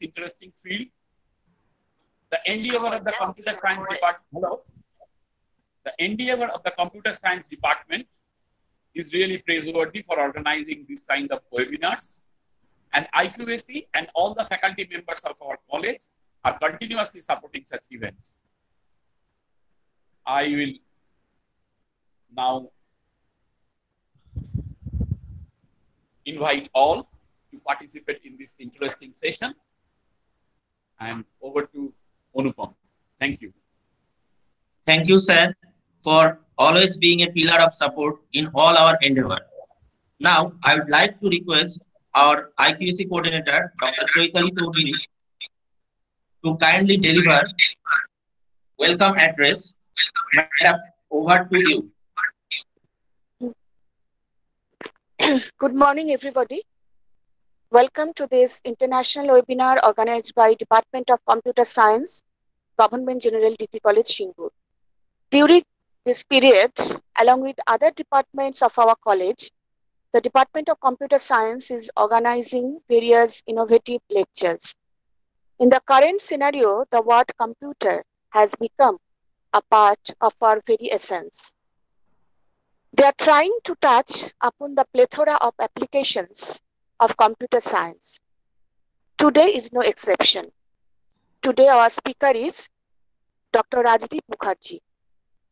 interesting field. The endeavor of the computer science department, hello. The endeavor of the computer science department is really praiseworthy for organizing this kind of webinars. And IQAC and all the faculty members of our college are continuously supporting such events. I will now invite all to participate in this interesting session. And over to Anupam. Thank you. Thank you, sir, for always being a pillar of support in all our endeavor. Now, I would like to request our IQAC coordinator, Dr. Chaitali Tobini, to kindly deliver welcome address. Madam, over to you. Good morning, everybody. Welcome to this international webinar organized by Department of Computer Science, Government General DT College, Singur. During this period, along with other departments of our college, the Department of Computer Science is organizing various innovative lectures. In the current scenario, the word computer has become a part of our very essence. They are trying to touch upon the plethora of applications of computer science. Today is no exception. Today our speaker is Dr. Rajdeep Mukherjee.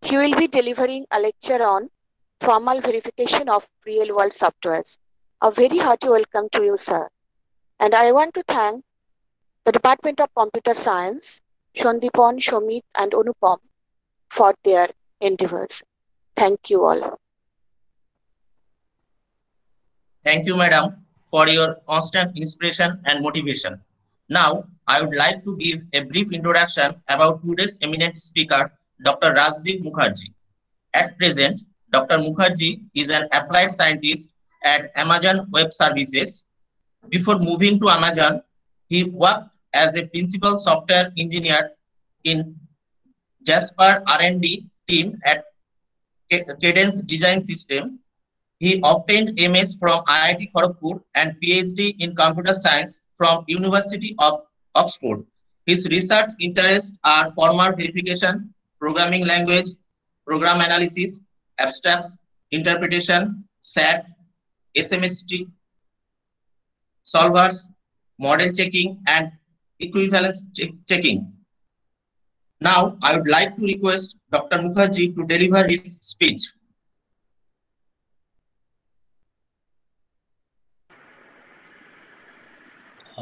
He will be delivering a lecture on formal verification of real world softwares. A very hearty welcome to you, sir. And I want to thank the Department of Computer Science, Shondipan, Shomit, and Anupam for their endeavors. Thank you all. Thank you, madam, for your constant inspiration and motivation. Now, I would like to give a brief introduction about today's eminent speaker, Dr. Rajdeep Mukherjee. At present, Dr. Mukherjee is an applied scientist at Amazon Web Services. Before moving to Amazon, he worked as a principal software engineer in Jasper R&D team at Cadence Design System he obtained MS from IIT Kharagpur and PhD in computer science from University of Oxford. His research interests are formal verification, programming language, program analysis, abstracts, interpretation, SAT, SMST, solvers, model checking, and equivalence check checking. Now, I would like to request Dr. Mukherjee to deliver his speech.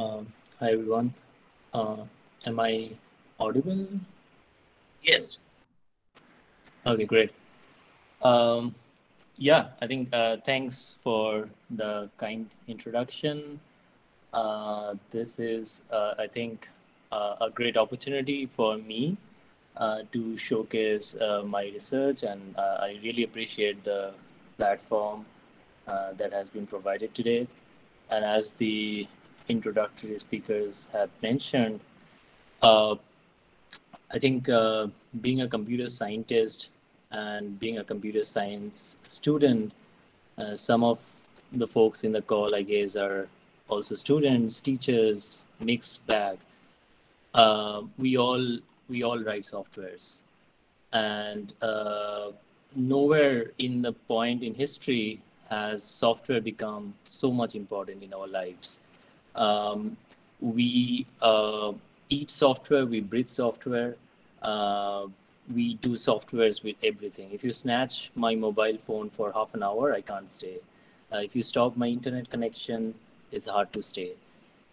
Uh, hi everyone. Uh, am I audible? Yes. Okay, great. Um, yeah, I think uh, thanks for the kind introduction. Uh, this is, uh, I think, uh, a great opportunity for me uh, to showcase uh, my research, and uh, I really appreciate the platform uh, that has been provided today. And as the introductory speakers have mentioned, uh, I think uh, being a computer scientist and being a computer science student, uh, some of the folks in the call, I guess, are also students, teachers, mixed bag. Uh, we all we all write softwares, and uh, nowhere in the point in history has software become so much important in our lives um, we uh, eat software, we breathe software, uh, we do softwares with everything. If you snatch my mobile phone for half an hour, I can't stay. Uh, if you stop my internet connection, it's hard to stay.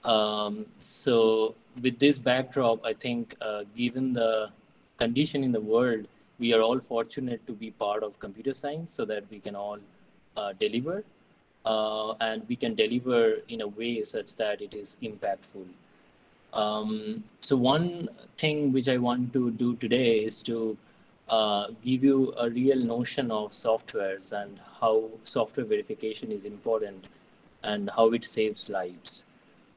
Um, so with this backdrop, I think uh, given the condition in the world, we are all fortunate to be part of computer science so that we can all uh, deliver uh, and we can deliver in a way such that it is impactful. Um, so one thing which I want to do today is to uh, give you a real notion of softwares and how software verification is important and how it saves lives.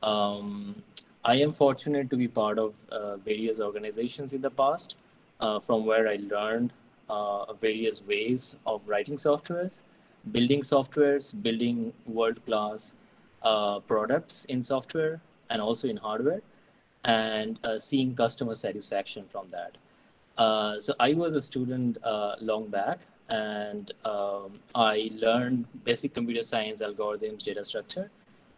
Um, I am fortunate to be part of uh, various organizations in the past uh, from where I learned uh, various ways of writing softwares building softwares, building world-class uh, products in software and also in hardware. and uh, seeing customer satisfaction from that. Uh, so I was a student uh, long back, and um, I learned basic computer science, algorithms, data structure.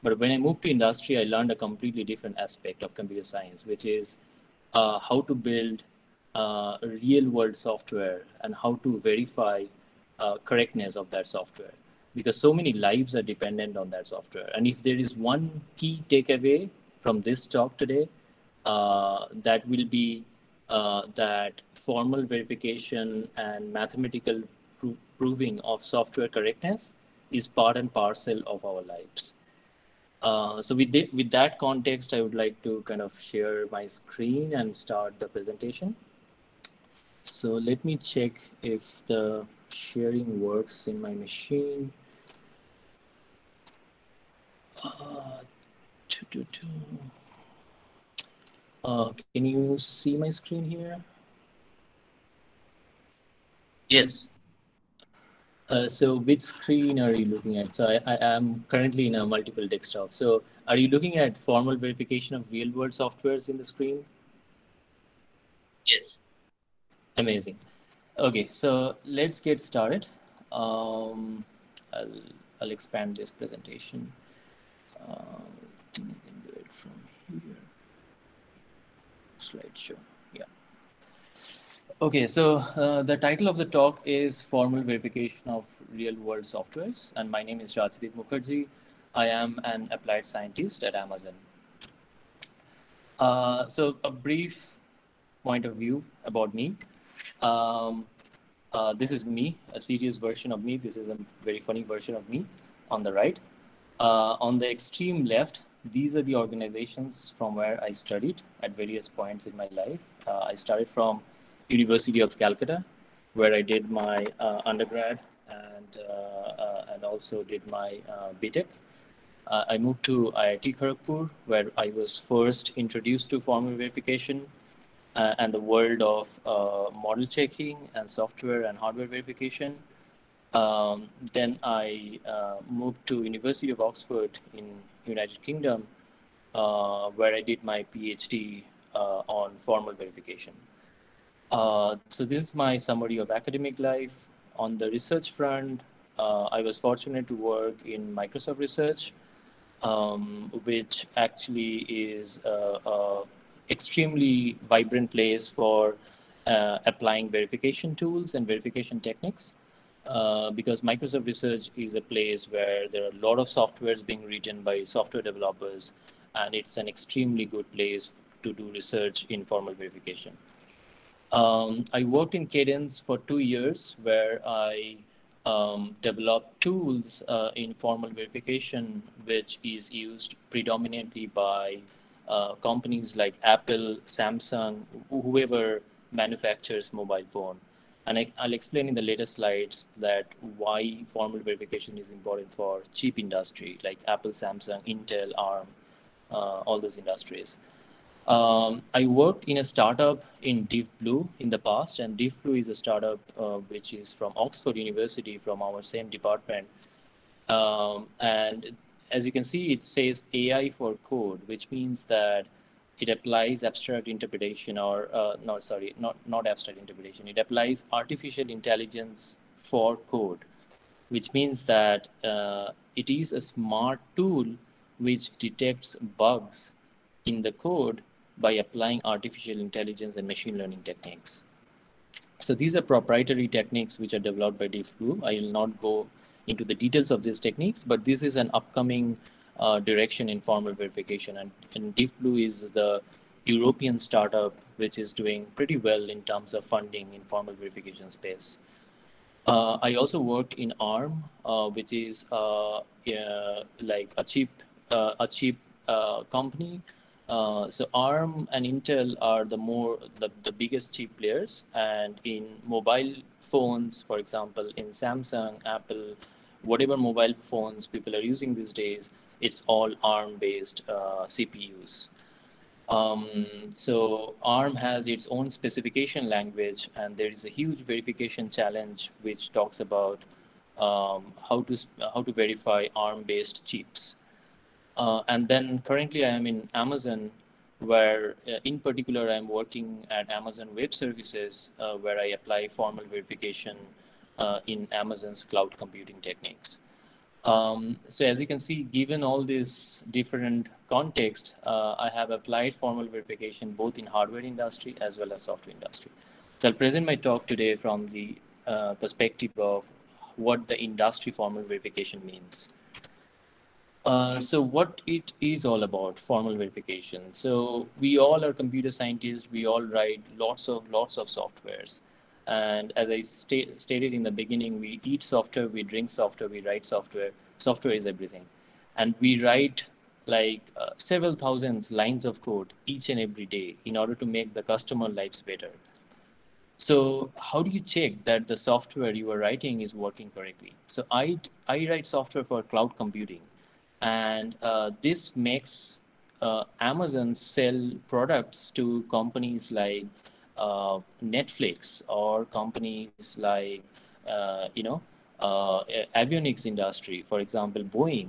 But when I moved to industry, I learned a completely different aspect of computer science, which is uh, how to build uh, real world software and how to verify uh, correctness of that software because so many lives are dependent on that software. And if there is one key takeaway from this talk today, uh, that will be uh, that formal verification and mathematical pro- proving of software correctness is part and parcel of our lives. Uh, so with, the, with that context, I would like to kind of share my screen and start the presentation. So let me check if the sharing works in my machine. Uh, uh, can you see my screen here? Yes. Uh, so which screen are you looking at? So I, I am currently in a multiple desktop. So are you looking at formal verification of real world softwares in the screen? Yes. Amazing. Okay, so let's get started. Um, I'll, I'll expand this presentation. Uh, I can do it from here. Slideshow, yeah. Okay, so uh, the title of the talk is Formal Verification of Real World Softwares, and my name is Rajdeep Mukherjee. I am an applied scientist at Amazon. Uh, so a brief point of view about me. Um, uh, this is me, a serious version of me. This is a very funny version of me on the right. Uh, on the extreme left, these are the organizations from where I studied at various points in my life. Uh, I started from University of Calcutta, where I did my uh, undergrad and uh, uh, and also did my BTech. I moved to IIT Kharagpur, where I was first introduced to formal verification uh, and the world of uh, model checking and software and hardware verification. Um, then I uh, moved to University of Oxford in United Kingdom, uh, where I did my PhD uh, on formal verification. Uh, so this is my summary of academic life. On the research front, I was fortunate to work in Microsoft Research, um, which actually is a, a extremely vibrant place for uh, applying verification tools and verification techniques. Uh, because Microsoft Research is a place where there are a lot of softwares being written by software developers, and it's an extremely good place to do research in formal verification. Um, I worked in Cadence for two years, where I um, developed tools uh, in formal verification, which is used predominantly by uh, companies like Apple, Samsung, whoever manufactures mobile phone. And I, will explain in the later slides that why formal verification is important for chip industry like Apple, Samsung, Intel, ARM, uh, all those industries. Um, I worked in a startup in Diffblue in the past, and Diffblue is a startup uh, which is from Oxford University, from our same department. Um, and as you can see, it says AI for code, which means that it applies abstract interpretation or uh, no, sorry, not, not abstract interpretation. It applies artificial intelligence for code, which means that uh, it is a smart tool which detects bugs in the code by applying artificial intelligence and machine learning techniques. So these are proprietary techniques which are developed by Diffblue. I will not go into the details of these techniques, but this is an upcoming uh, direction in formal verification. And, and Diffblue is the European startup which is doing pretty well in terms of funding in formal verification space. Uh, I also worked in ARM, uh, which is uh, like a cheap uh, a cheap uh, company. so ARM and Intel are the more the, the biggest chip players, and in mobile phones, for example, in Samsung, Apple, whatever mobile phones people are using these days, it's all ARM-based uh, CPUs. Um, so ARM has its own specification language, and there is a huge verification challenge which talks about um, how to how to verify ARM-based chips. Uh, and then currently I am in Amazon, where uh, in particular I'm working at Amazon Web Services, uh, where I apply formal verification uh, in Amazon's cloud computing techniques. Um, so as you can see, given all these different context, uh, I have applied formal verification both in hardware industry as well as software industry. So I'll present my talk today from the uh, perspective of what the industry formal verification means. Uh, so what it is all about formal verification so we all are computer scientists we all write lots of lots of softwares and as i sta- stated in the beginning we eat software we drink software we write software. Software is everything. And we write like uh, several thousands lines of code each and every day in order to make the customer lives better. So how do you check that the software you are writing is working correctly? So i i write software for cloud computing. And uh, this makes uh, Amazon sell products to companies like uh, Netflix or companies like uh, you know uh, avionics industry, for example, Boeing,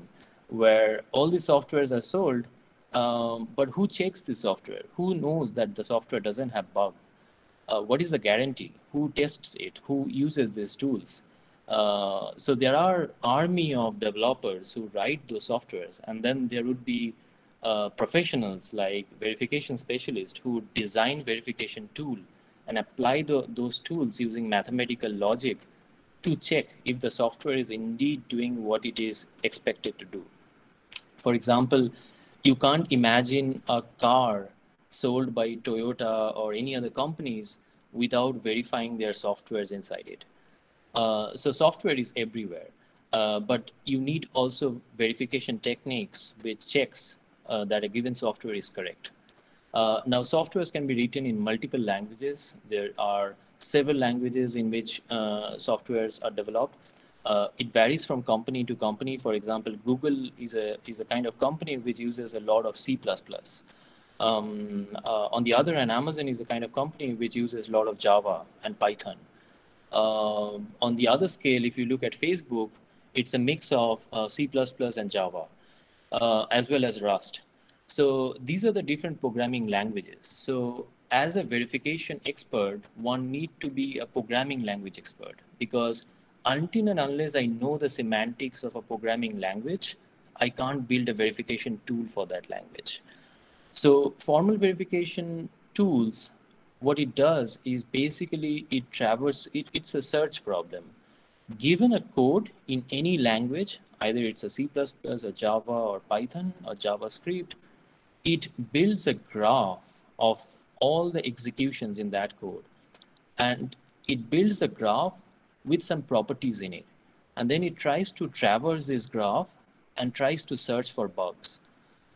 where all the softwares are sold. Um, but who checks the software? Who knows that the software doesn't have bug? Uh, what is the guarantee? Who tests it? Who uses these tools? Uh, so there are army of developers who write those softwares, and then there would be uh, professionals like verification specialists who design verification tool and apply the, those tools using mathematical logic to check if the software is indeed doing what it is expected to do. For example, you can't imagine a car sold by Toyota or any other companies without verifying their softwares inside it. Uh, so software is everywhere, uh, but you need also verification techniques which checks that a given software is correct. Uh, now, softwares can be written in multiple languages. There are several languages in which uh, softwares are developed. it varies from company to company. For example, Google is a is a kind of company which uses a lot of C++. Um, on the other hand, Amazon is a kind of company which uses a lot of Java and Python. Uh, on the other scale, if you look at Facebook, it's a mix of uh, C++ and Java, uh, as well as Rust. So these are the different programming languages. So as a verification expert, one need to be a programming language expert because until and unless I know the semantics of a programming language, I can't build a verification tool for that language. So formal verification tools what it does is basically it traverses it, it's a search problem given a code in any language either it's a c++ or java or python or javascript it builds a graph of all the executions in that code. And it builds a graph with some properties in it. And then it tries to traverse this graph and tries to search for bugs.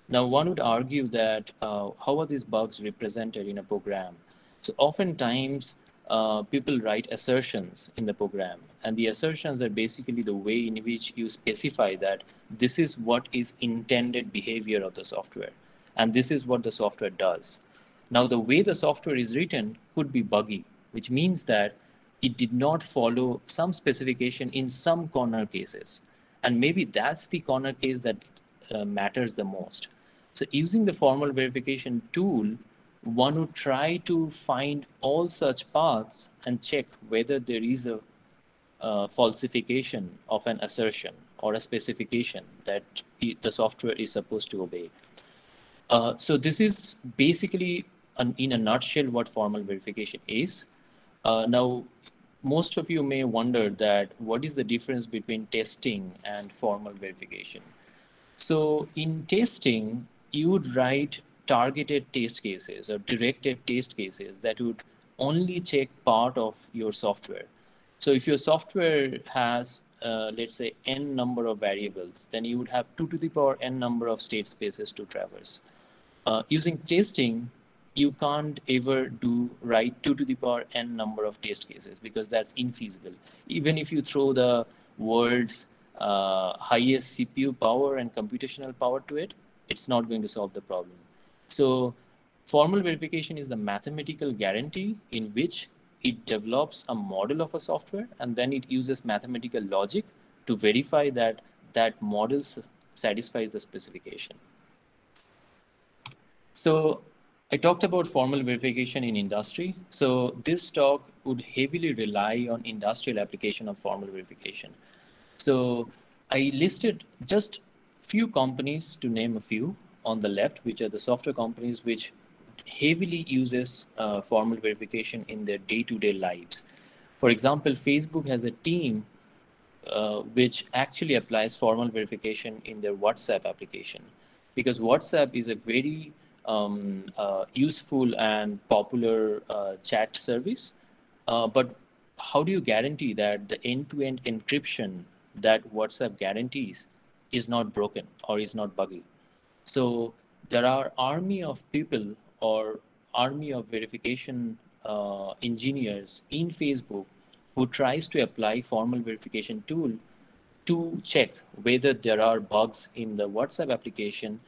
Now one would argue that uh, how are these bugs represented in a program? So oftentimes uh, people write assertions in the program and the assertions are basically the way in which you specify that this is what is intended behavior of the software and this is what the software does. Now the way the software is written could be buggy, which means that it did not follow some specification in some corner cases. And maybe that's the corner case that uh, matters the most. So using the formal verification tool one would try to find all such paths and check whether there is a falsification of an assertion or a specification that the software is supposed to obey. Uh, so this is basically an, in a nutshell what formal verification is. Uh, now, most of you may wonder that what is the difference between testing and formal verification? So in testing, you would write targeted test cases or directed test cases that would only check part of your software. So if your software has, uh, let's say, n number of variables, then you would have 2 to the power n number of state spaces to traverse. Uh, using testing, you can't ever do write 2 to the power n number of test cases because that's infeasible. Even if you throw the world's uh, highest CPU power and computational power to it, it's not going to solve the problem. So formal verification is the mathematical guarantee in which it develops a model of a software and then it uses mathematical logic to verify that that model satisfies the specification. So I talked about formal verification in industry. So this talk would heavily rely on industrial application of formal verification. So I listed just few companies to name a few on the left, which are the software companies which heavily uses uh, formal verification in their day-to-day lives. For example, Facebook has a team uh, which actually applies formal verification in their WhatsApp application because WhatsApp is a very um, uh, useful and popular uh, chat service. Uh, but how do you guarantee that the end-to-end encryption that WhatsApp guarantees is not broken or is not buggy? So there are army of people or army of verification uh, engineers in Facebook who tries to apply formal verification tool to check whether there are bugs in the WhatsApp application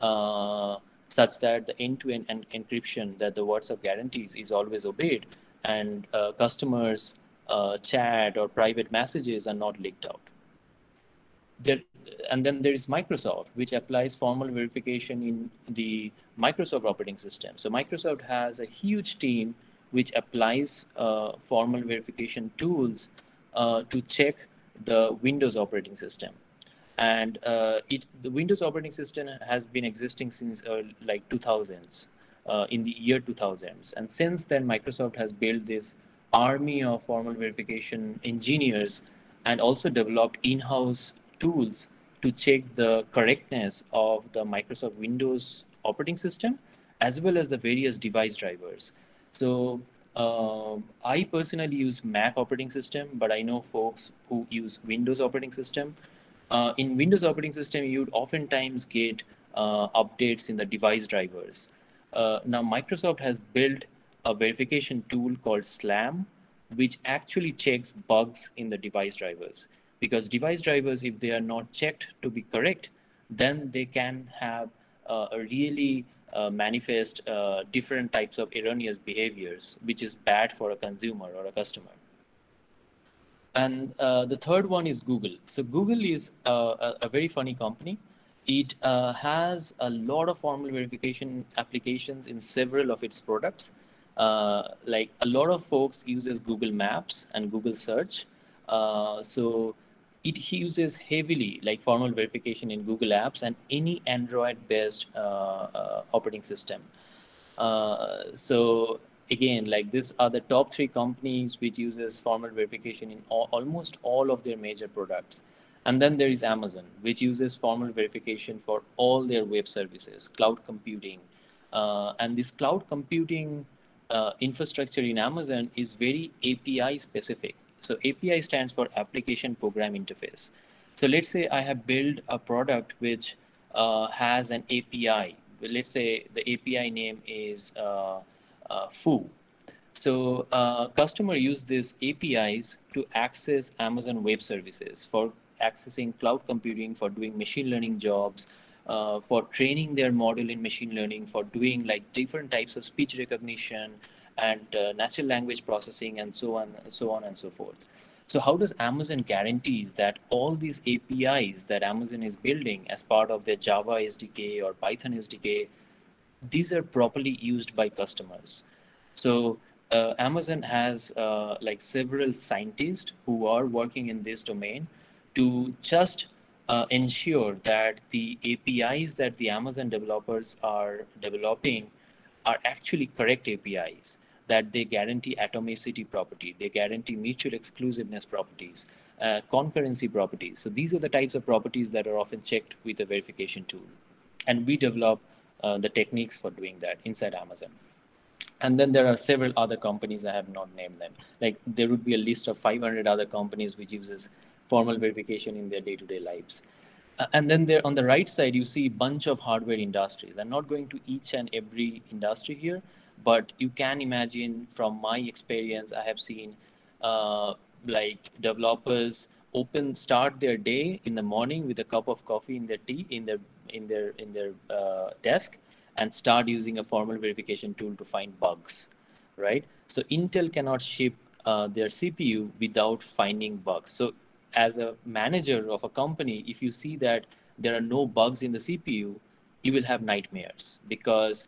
uh, such that the end-to-end -end encryption that the WhatsApp guarantees is always obeyed and uh, customers uh, chat or private messages are not leaked out. There, and then there is Microsoft, which applies formal verification in the Microsoft operating system. So Microsoft has a huge team which applies uh, formal verification tools uh, to check the Windows operating system. And uh, it, the Windows operating system has been existing since uh, like 2000s, uh, in the year 2000s. And since then, Microsoft has built this army of formal verification engineers and also developed in-house tools to check the correctness of the Microsoft Windows operating system as well as the various device drivers. So uh, I personally use Mac operating system, but I know folks who use Windows operating system. Uh, in Windows operating system, you'd oftentimes get uh, updates in the device drivers. Uh, now, Microsoft has built a verification tool called SLAM, which actually checks bugs in the device drivers because device drivers, if they are not checked to be correct, then they can have uh, a really uh, manifest uh, different types of erroneous behaviors, which is bad for a consumer or a customer. And uh, the third one is Google. So Google is uh, a, a, very funny company. It uh, has a lot of formal verification applications in several of its products. like a lot of folks uses Google Maps and Google Search. so it uses heavily like formal verification in Google Apps and any Android-based uh, uh, operating system. Uh, so again, like these are the top three companies which uses formal verification in all, almost all of their major products. And then there is Amazon, which uses formal verification for all their web services, cloud computing. Uh, and this cloud computing uh, infrastructure in Amazon is very API specific. So API stands for Application Program Interface. So let's say I have built a product which uh, has an API. Let's say the API name is uh, uh, Foo. So uh, customer use these APIs to access Amazon Web Services for accessing cloud computing, for doing machine learning jobs, uh, for training their model in machine learning, for doing like different types of speech recognition, and uh, natural language processing and so on, so on and so forth. So how does Amazon guarantees that all these APIs that Amazon is building as part of their Java SDK or Python SDK, these are properly used by customers? So uh, Amazon has uh, like several scientists who are working in this domain to just uh, ensure that the APIs that the Amazon developers are developing are actually correct APIs that they guarantee atomicity property, they guarantee mutual exclusiveness properties, uh, concurrency properties. So these are the types of properties that are often checked with a verification tool. And we develop uh, the techniques for doing that inside Amazon. And then there are several other companies, I have not named them. Like there would be a list of 500 other companies which uses formal verification in their day-to-day -day lives. Uh, and then there on the right side, you see a bunch of hardware industries. I'm not going to each and every industry here, but you can imagine from my experience i have seen uh, like developers open start their day in the morning with a cup of coffee in their tea in their in their in their uh, desk and start using a formal verification tool to find bugs right? So intel cannot ship uh, their cpu without finding bugs. So as a manager of a company if you see that there are no bugs in the cpu you will have nightmares because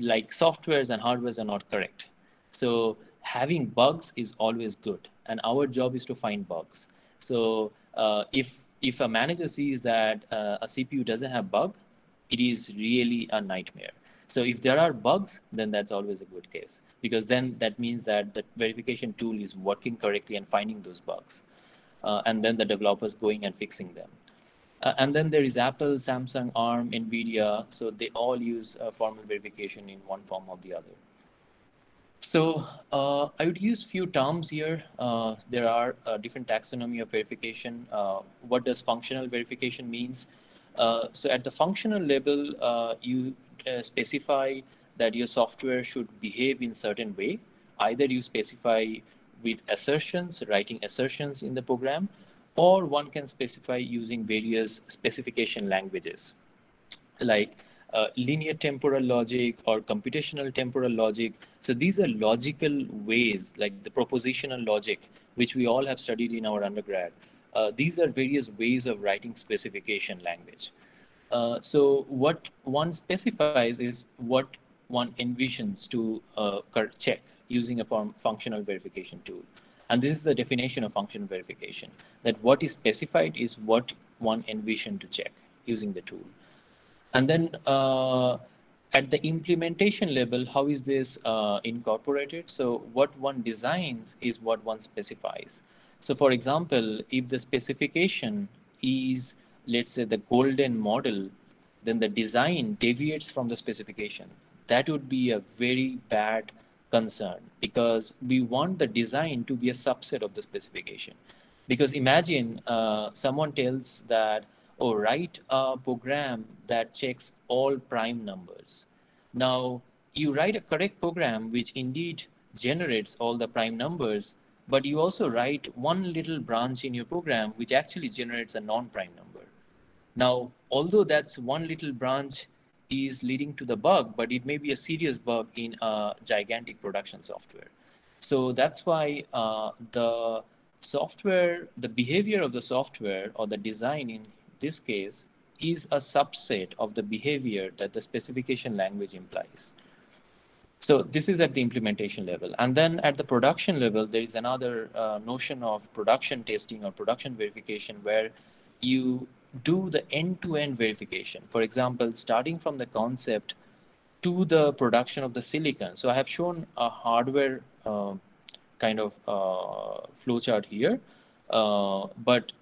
like softwares and hardwares are not correct. So having bugs is always good, and our job is to find bugs. So uh, if if a manager sees that uh, a CPU doesn't have bug, it is really a nightmare. So if there are bugs, then that's always a good case because then that means that the verification tool is working correctly and finding those bugs. Uh, and then the developers going and fixing them. Uh, and then there is Apple, Samsung, ARM, NVIDIA. So they all use uh, formal verification in one form or the other. So uh, I would use few terms here. Uh, there are uh, different taxonomy of verification. what does functional verification means? so at the functional level, you specify that your software should behave in certain way. Either you specify with assertions, writing assertions in the program, or one can specify using various specification languages like uh, linear temporal logic or computational temporal logic. So these are logical ways, like the propositional logic, which we all have studied in our undergrad. Uh, these are various ways of writing specification language. Uh, so what one specifies is what one envisions to uh, check using a form functional verification tool. And this is the definition of functional verification, that what is specified is what one envisioned to check using the tool. And then uh, at the implementation level, how is this uh, incorporated? So what one designs is what one specifies. So for example, if the specification is, let's say the golden model, then the design deviates from the specification. That would be a very bad concern because we want the design to be a subset of the specification. Because imagine uh, someone tells that, oh, write a program that checks all prime numbers. Now, you write a correct program which indeed generates all the prime numbers, but you also write one little branch in your program which actually generates a non-prime number. Now, although that's one little branch is leading to the bug, but it may be a serious bug in a gigantic production software. So that's why uh, the software, the behavior of the software or the design in this case is a subset of the behavior that the specification language implies. So this is at the implementation level. And then at the production level, there is another uh, notion of production testing or production verification where you do the end-to-end verification. For example, starting from the concept to the production of the silicon. So I have shown a hardware uh, kind of uh, flowchart here, uh, but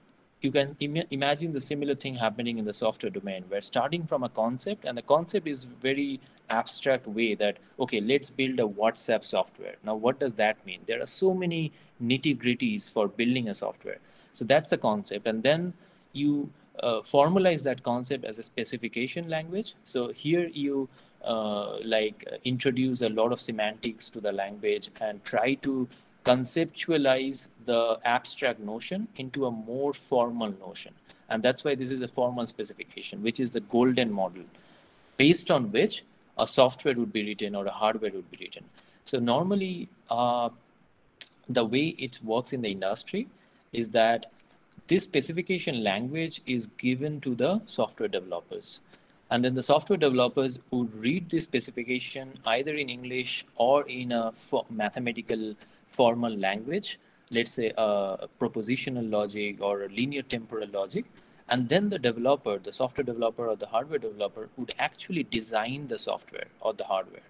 you can Im imagine the similar thing happening in the software domain where starting from a concept and the concept is very abstract way that, okay, let's build a WhatsApp software. Now, what does that mean? There are so many nitty gritties for building a software. So that's a concept. And then you uh, formalize that concept as a specification language. So here you uh, like introduce a lot of semantics to the language and try to conceptualize the abstract notion into a more formal notion. And that's why this is a formal specification, which is the golden model, based on which a software would be written or a hardware would be written. So normally, uh, the way it works in the industry is that this specification language is given to the software developers. And then the software developers would read this specification either in English or in a mathematical formal language, let's say a propositional logic or a linear temporal logic. And then the developer, the software developer or the hardware developer would actually design the software or the hardware,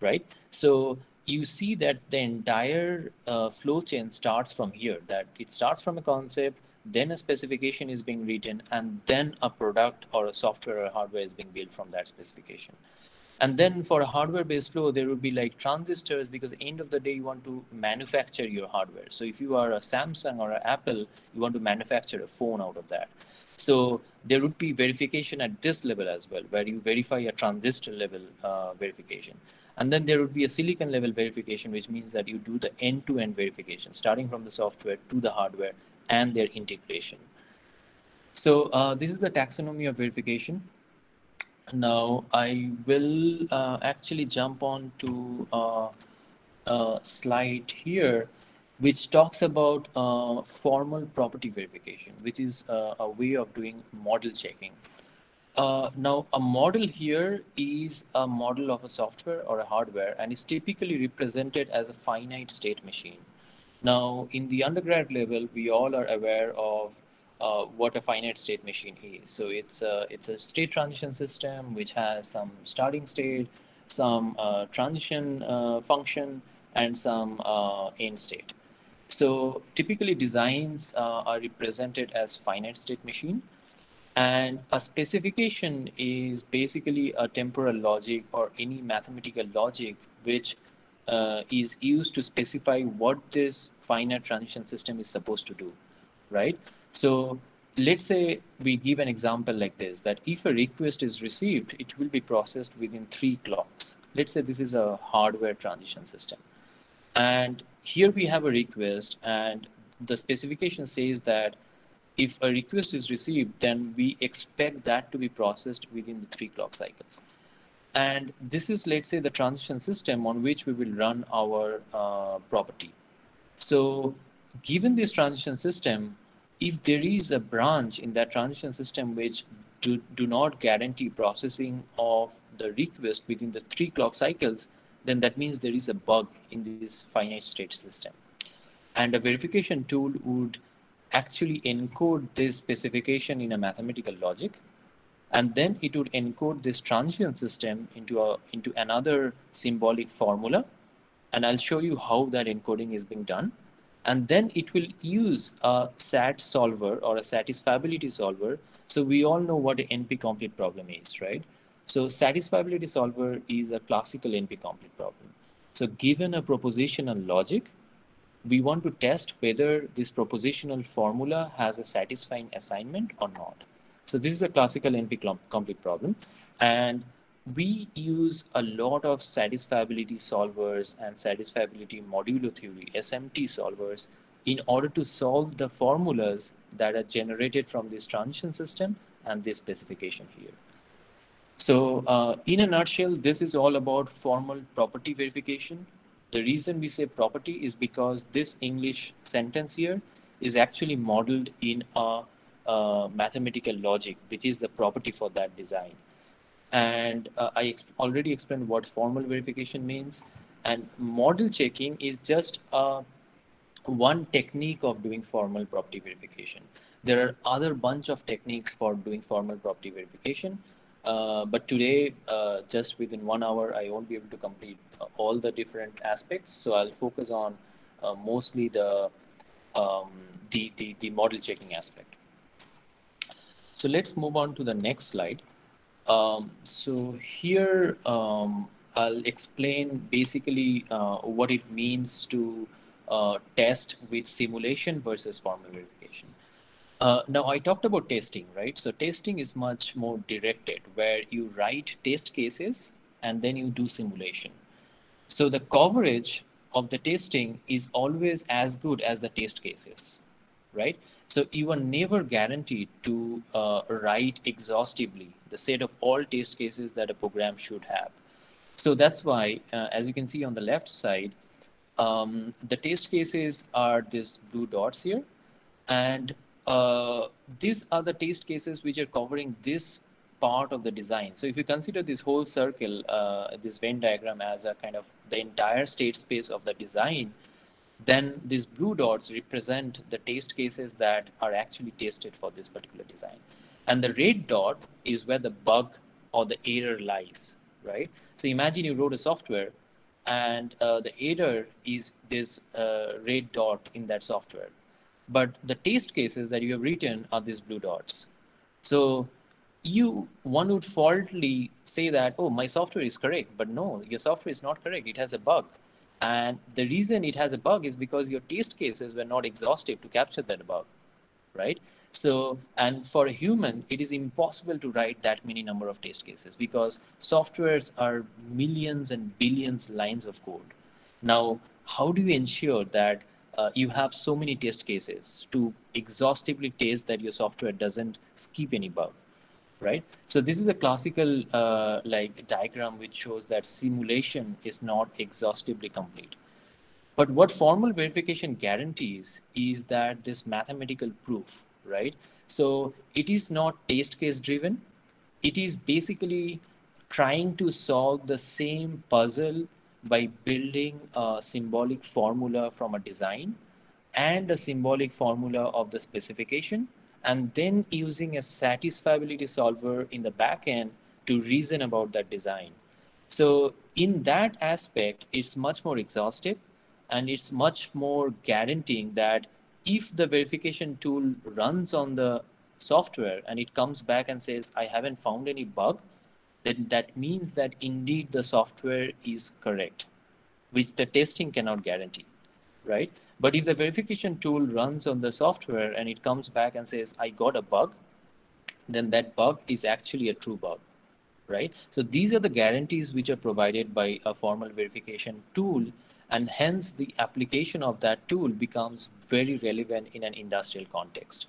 right? So you see that the entire uh, flow chain starts from here, that it starts from a concept, then a specification is being written, and then a product or a software or hardware is being built from that specification. And then for a hardware-based flow, there would be like transistors because end of the day, you want to manufacture your hardware. So if you are a Samsung or an Apple, you want to manufacture a phone out of that. So there would be verification at this level as well, where you verify a transistor level uh, verification. And then there would be a silicon level verification, which means that you do the end-to-end verification, starting from the software to the hardware and their integration. So uh, this is the taxonomy of verification. Now I will uh, actually jump on to uh, a slide here, which talks about uh, formal property verification, which is uh, a way of doing model checking. Uh, now, a model here is a model of a software or a hardware and is typically represented as a finite state machine. Now, in the undergrad level, we all are aware of uh, what a finite state machine is. So it's a, it's a state transition system which has some starting state, some uh, transition uh, function, and some uh, end state. So typically designs uh, are represented as finite state machine. And a specification is basically a temporal logic or any mathematical logic which uh, is used to specify what this finite transition system is supposed to do, right? So let's say we give an example like this, that if a request is received, it will be processed within three clocks. Let's say this is a hardware transition system. And here we have a request and the specification says that if a request is received, then we expect that to be processed within the three clock cycles. And this is, let's say, the transition system on which we will run our uh, property. So given this transition system, if there is a branch in that transition system which do, do not guarantee processing of the request within the three clock cycles, then that means there is a bug in this finite state system. And a verification tool would actually encode this specification in a mathematical logic and then it would encode this transient system into a into another symbolic formula. And i'll show you how that encoding is being done. And then it will use a sat solver or a satisfiability solver. So we all know what an np complete problem is right? So satisfiability solver is a classical np complete problem. So given a propositional logic we want to test whether this propositional formula has a satisfying assignment or not so this is a classical NP complete problem. And we use a lot of satisfiability solvers and satisfiability modulo theory, SMT solvers, in order to solve the formulas that are generated from this transition system and this specification here. So uh, in a nutshell, this is all about formal property verification. The reason we say property is because this English sentence here is actually modeled in a uh, mathematical logic, which is the property for that design. And uh, I already explained what formal verification means. And model checking is just uh, one technique of doing formal property verification. There are other bunch of techniques for doing formal property verification. Uh, but today, uh, just within one hour, I won't be able to complete all the different aspects. So I'll focus on uh, mostly the, um, the, the, the model checking aspect. So let's move on to the next slide. Um, so here um, I'll explain basically uh, what it means to uh, test with simulation versus formal. Uh, now I talked about testing, right? So testing is much more directed where you write test cases and then you do simulation. So the coverage of the testing is always as good as the test cases, right? So you are never guaranteed to uh, write exhaustively the set of all test cases that a program should have. So that's why, uh, as you can see on the left side, um, the test cases are these blue dots here. And uh, these are the test cases which are covering this part of the design. So if you consider this whole circle, uh, this Venn diagram as a kind of the entire state space of the design, then these blue dots represent the test cases that are actually tested for this particular design. And the red dot is where the bug or the error lies, right? So imagine you wrote a software and uh, the error is this uh, red dot in that software. But the test cases that you have written are these blue dots. So you one would faultily say that, oh, my software is correct, but no, your software is not correct. It has a bug. And the reason it has a bug is because your test cases were not exhaustive to capture that bug, right? So, and for a human, it is impossible to write that many number of test cases because softwares are millions and billions lines of code. Now, how do you ensure that uh, you have so many test cases to exhaustively test that your software doesn't skip any bug? right? So this is a classical uh, like diagram which shows that simulation is not exhaustively complete. But what formal verification guarantees is that this mathematical proof, right? So it is not test case driven. it is basically trying to solve the same puzzle by building a symbolic formula from a design and a symbolic formula of the specification and then using a satisfiability solver in the back end to reason about that design. So in that aspect, it's much more exhaustive and it's much more guaranteeing that if the verification tool runs on the software and it comes back and says, I haven't found any bug, then that means that indeed the software is correct, which the testing cannot guarantee, right? But if the verification tool runs on the software and it comes back and says, I got a bug, then that bug is actually a true bug, right? So these are the guarantees which are provided by a formal verification tool and hence the application of that tool becomes very relevant in an industrial context.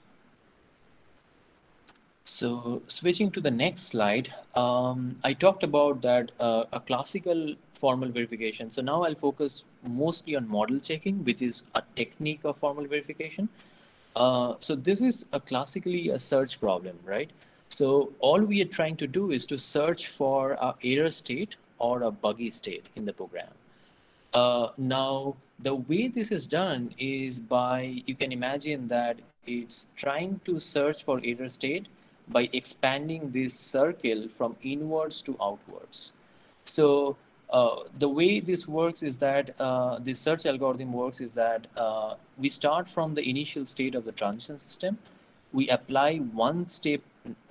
So switching to the next slide, um, I talked about that uh, a classical formal verification. So now I'll focus mostly on model checking, which is a technique of formal verification. Uh, so this is a classically a search problem, right? So all we are trying to do is to search for a error state or a buggy state in the program. Uh, now, the way this is done is by, you can imagine that it's trying to search for error state by expanding this circle from inwards to outwards. So uh, the way this works is that uh, this search algorithm works is that uh, we start from the initial state of the transition system. We apply one step,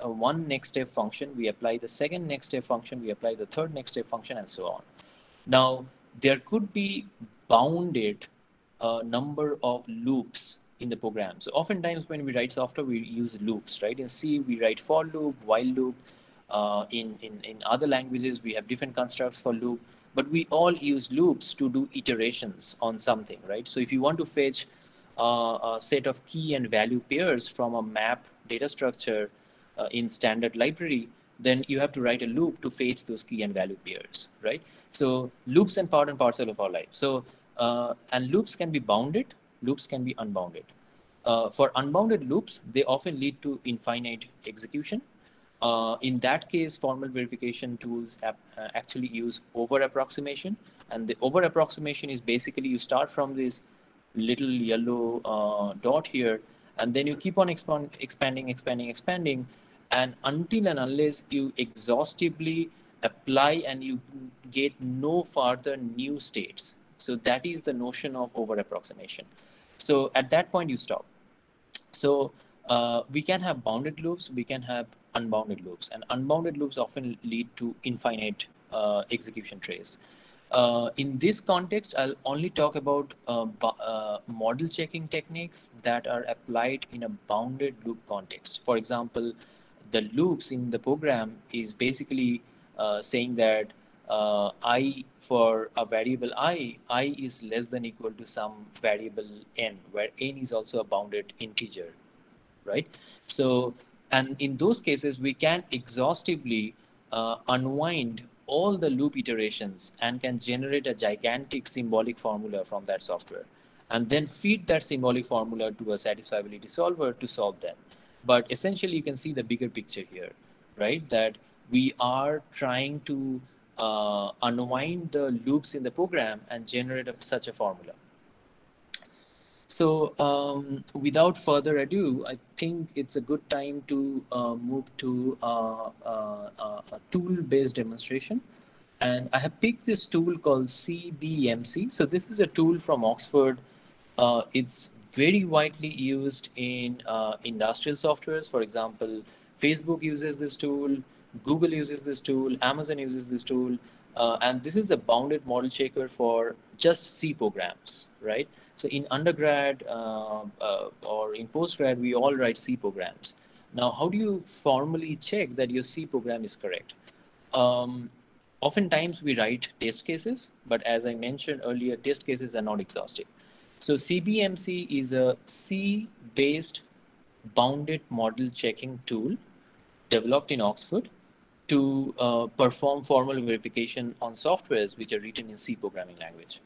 uh, one next step function. We apply the second next step function. We apply the third next step function and so on. Now, there could be bounded uh, number of loops in the program. So oftentimes when we write software, we use loops, right? In C, we write for loop, while loop. Uh, in, in, in other languages, we have different constructs for loop, but we all use loops to do iterations on something, right? So if you want to fetch uh, a set of key and value pairs from a map data structure uh, in standard library, then you have to write a loop to fetch those key and value pairs, right? So loops and part and parcel of our life. So, uh, and loops can be bounded loops can be unbounded. Uh, for unbounded loops, they often lead to infinite execution. Uh, in that case, formal verification tools uh, actually use over approximation. And the over approximation is basically you start from this little yellow uh, dot here, and then you keep on expand, expanding, expanding, expanding. And until and unless you exhaustively apply and you get no further new states. So that is the notion of over approximation. So at that point, you stop. So uh, we can have bounded loops, we can have unbounded loops, and unbounded loops often lead to infinite uh, execution trace. Uh, in this context, I'll only talk about uh, uh, model checking techniques that are applied in a bounded loop context. For example, the loops in the program is basically uh, saying that uh, i for a variable i, i is less than equal to some variable n, where n is also a bounded integer, right? So, and in those cases, we can exhaustively uh, unwind all the loop iterations and can generate a gigantic symbolic formula from that software and then feed that symbolic formula to a satisfiability solver to solve them. But essentially, you can see the bigger picture here, right? That we are trying to uh, unwind the loops in the program and generate a, such a formula. So um, without further ado, I think it's a good time to uh, move to uh, uh a tool-based demonstration. And I have picked this tool called CBMC. So this is a tool from Oxford. Uh, it's very widely used in uh, industrial softwares. For example, Facebook uses this tool, Google uses this tool, Amazon uses this tool, uh, and this is a bounded model checker for just C programs, right? So in undergrad uh, uh, or in postgrad, we all write C programs. Now, how do you formally check that your C program is correct? Um, oftentimes we write test cases, but as I mentioned earlier, test cases are not exhaustive. So CBMC is a C-based bounded model checking tool developed in Oxford to uh, perform formal verification on softwares which are written in C programming language.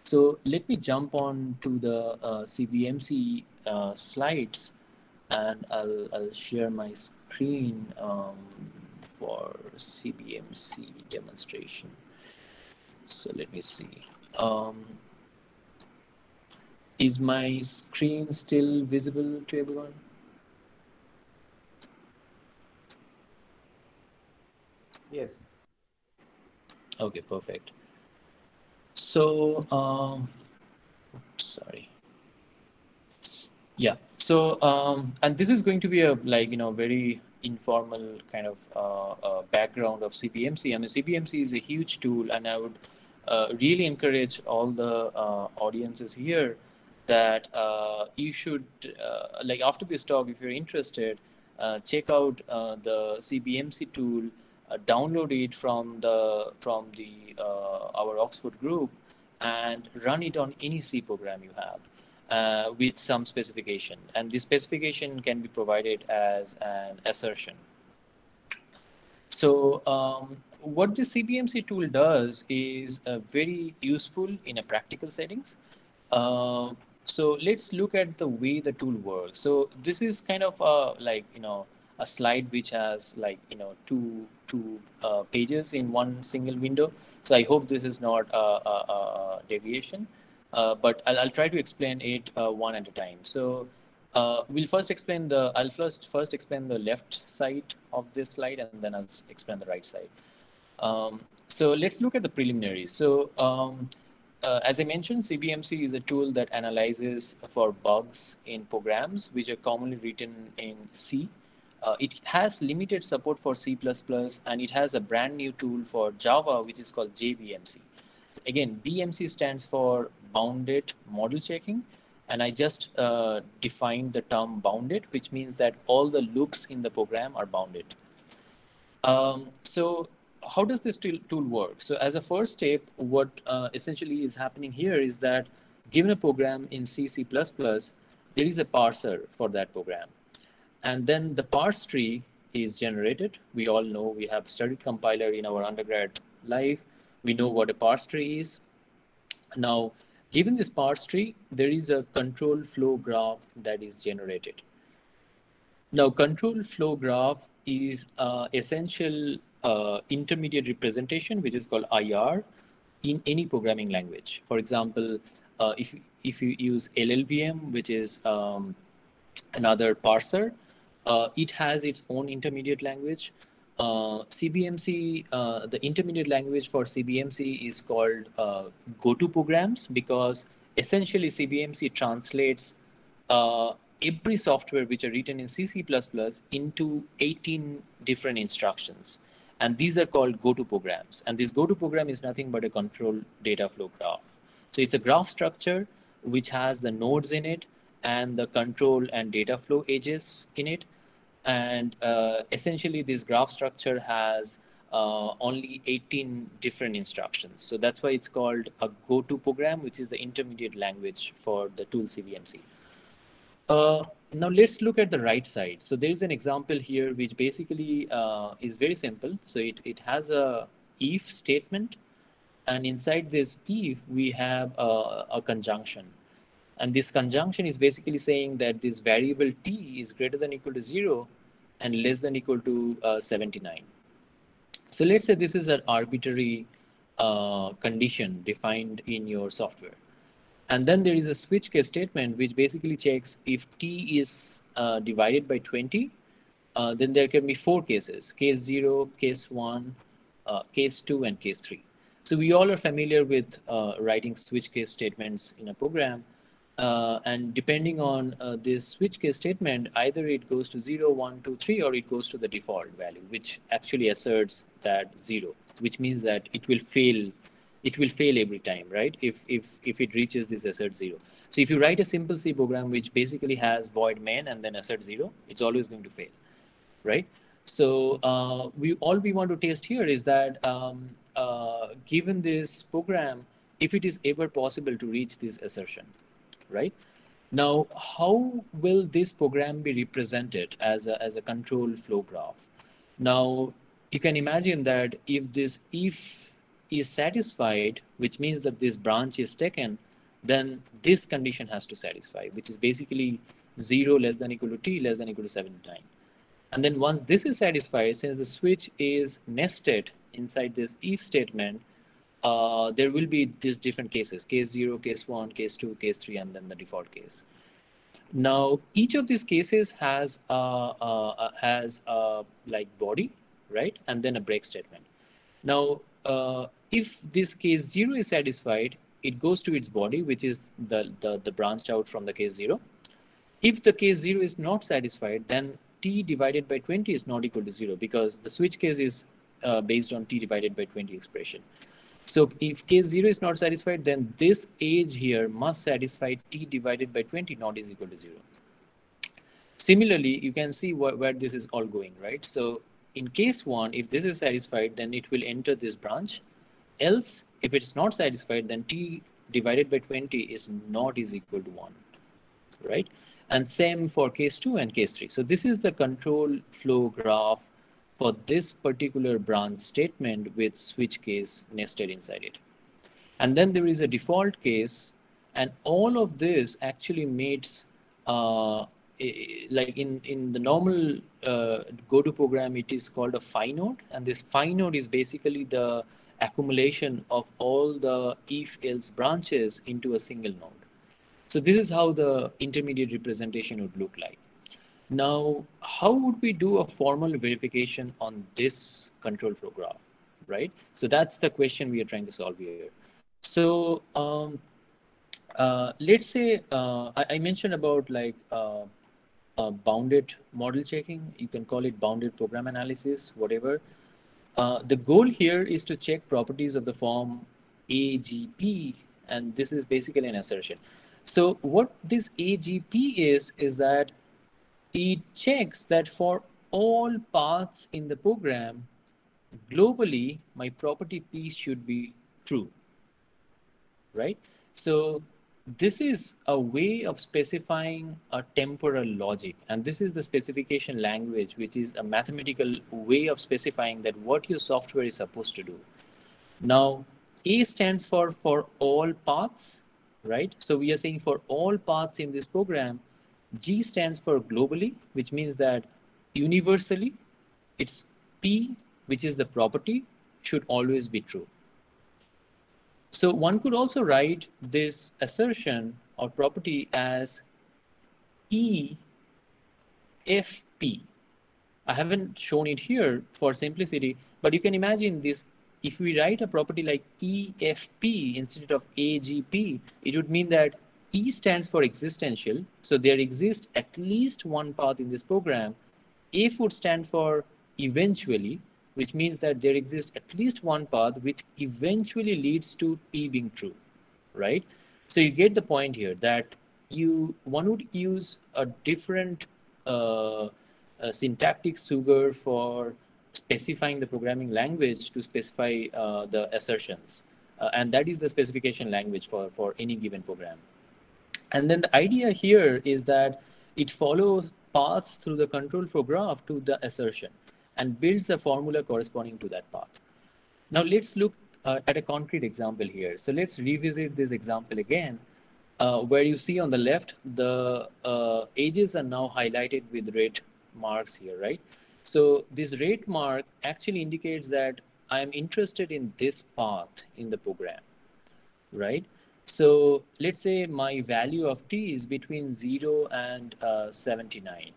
So let me jump on to the uh, CBMC uh, slides and I'll, I'll share my screen um, for CBMC demonstration. So let me see. Um, is my screen still visible to everyone? Yes. Okay, perfect. So, um, sorry. Yeah. So, um, and this is going to be a like you know very informal kind of uh, uh, background of CBMC. I mean, CBMC is a huge tool, and I would uh, really encourage all the uh, audiences here that uh, you should uh, like after this talk, if you're interested, check out the CBMC tool uh, download it from the from the uh, our Oxford group and run it on any C program you have uh, with some specification. And the specification can be provided as an assertion. So um, what the CBMC tool does is uh, very useful in a practical settings. Uh, so let's look at the way the tool works. So this is kind of a, like, you know, a slide which has like, you know, two, two uh, pages in one single window. So I hope this is not a, a, a deviation, uh, but I'll, I'll try to explain it uh, one at a time. So uh, we'll first explain the, I'll first, first explain the left side of this slide and then I'll explain the right side. Um, so let's look at the preliminaries. So um, uh, as I mentioned, CBMC is a tool that analyzes for bugs in programs which are commonly written in C. Uh, it has limited support for C++ and it has a brand new tool for Java which is called JBMC. So again, BMC stands for bounded model checking and I just uh, defined the term bounded which means that all the loops in the program are bounded. Um, so how does this tool work? So as a first step, what uh, essentially is happening here is that given a program in C, C++, there is a parser for that program. And then the parse tree is generated. We all know we have studied compiler in our undergrad life. We know what a parse tree is. Now, given this parse tree, there is a control flow graph that is generated. Now, control flow graph is uh, essential uh, intermediate representation, which is called IR, in any programming language. For example, uh, if, if you use LLVM, which is um, another parser, uh, it has its own intermediate language. Uh, CBMC, uh, the intermediate language for CBMC is called uh, GoTo programs because essentially CBMC translates every software which are written in C, C++ into 18 different instructions. And these are called go-to programs. And this go-to program is nothing but a control data flow graph. So it's a graph structure which has the nodes in it and the control and data flow edges in it. And uh, essentially this graph structure has uh, only 18 different instructions. So that's why it's called a go-to program, which is the intermediate language for the tool CBMC. Uh, now let's look at the right side. So there is an example here which basically uh, is very simple. So it, it has a if statement and inside this if we have a, a conjunction. And this conjunction is basically saying that this variable t is greater than equal to zero and less than equal to uh, 79. So let's say this is an arbitrary uh, condition defined in your software. And then there is a switch case statement, which basically checks if t is uh, divided by 20, uh, then there can be four cases, case zero, case one, uh, case two, and case three. So we all are familiar with uh, writing switch case statements in a program. Uh, and depending on uh, this switch case statement, either it goes to zero, one, two, three, or it goes to the default value, which actually asserts that zero, which means that it will fail it will fail every time, right? If, if, if it reaches this assert zero. So if you write a simple C program, which basically has void main and then assert zero, it's always going to fail, right? So uh, we all we want to test here is that um, uh, given this program, if it is ever possible to reach this assertion, right? Now, how will this program be represented as a, as a control flow graph? Now, you can imagine that if this if is satisfied, which means that this branch is taken, then this condition has to satisfy, which is basically 0 less than equal to t less than equal to 79. And then once this is satisfied, since the switch is nested inside this if statement, uh, there will be these different cases, case zero, case one, case two, case three, and then the default case. Now, each of these cases has has uh, like body, right? And then a break statement. Now, uh, if this case zero is satisfied, it goes to its body, which is the, the, the branched out from the case zero. If the case zero is not satisfied, then t divided by 20 is not equal to zero because the switch case is uh, based on t divided by 20 expression. So if case 0 is not satisfied, then this age here must satisfy t divided by 20 not is equal to 0. Similarly, you can see wh where this is all going, right? So in case 1, if this is satisfied, then it will enter this branch. Else, if it's not satisfied, then t divided by 20 is not is equal to 1, right? And same for case 2 and case 3. So this is the control flow graph for this particular branch statement with switch case nested inside it. And then there is a default case, and all of this actually makes uh, like in, in the normal uh, GoTo program, it is called a phi node. And this phi node is basically the accumulation of all the if else branches into a single node. So this is how the intermediate representation would look like. Now, how would we do a formal verification on this control flow graph, right? So that's the question we are trying to solve here. So um, uh, let's say uh, I, I, mentioned about like uh, uh bounded model checking. You can call it bounded program analysis, whatever. Uh, the goal here is to check properties of the form AGP, and this is basically an assertion. So what this AGP is, is that it checks that for all paths in the program, globally, my property P should be true, right? So this is a way of specifying a temporal logic. And this is the specification language, which is a mathematical way of specifying that what your software is supposed to do. Now, A stands for for all paths, right? So we are saying for all paths in this program, G stands for globally, which means that universally, it's P, which is the property, should always be true. So one could also write this assertion or property as E F P. I haven't shown it here for simplicity, but you can imagine this. If we write a property like EFP instead of AGP, it would mean that E stands for existential. So there exists at least one path in this program. F would stand for eventually, which means that there exists at least one path which eventually leads to P being true, right? So you get the point here that you one would use a different uh, a syntactic sugar for specifying the programming language to specify uh, the assertions. Uh, and that is the specification language for, for any given program. And then the idea here is that it follows paths through the control flow graph to the assertion and builds a formula corresponding to that path. Now let's look uh, at a concrete example here. So let's revisit this example again, uh, where you see on the left, the uh, edges are now highlighted with red marks here, right? So this red mark actually indicates that I'm interested in this path in the program, right? So let's say my value of t is between 0 and uh, 79.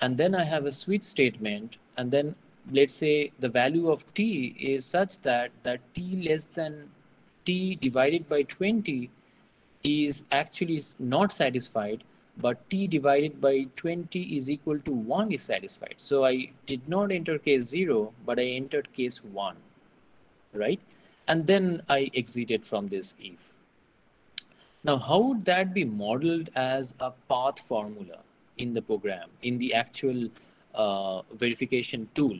And then I have a switch statement. And then let's say the value of t is such that that t less than t divided by 20 is actually not satisfied, but t divided by 20 is equal to 1 is satisfied. So I did not enter case 0, but I entered case 1, right? And then I exited from this if. Now, how would that be modeled as a path formula in the program, in the actual uh, verification tool?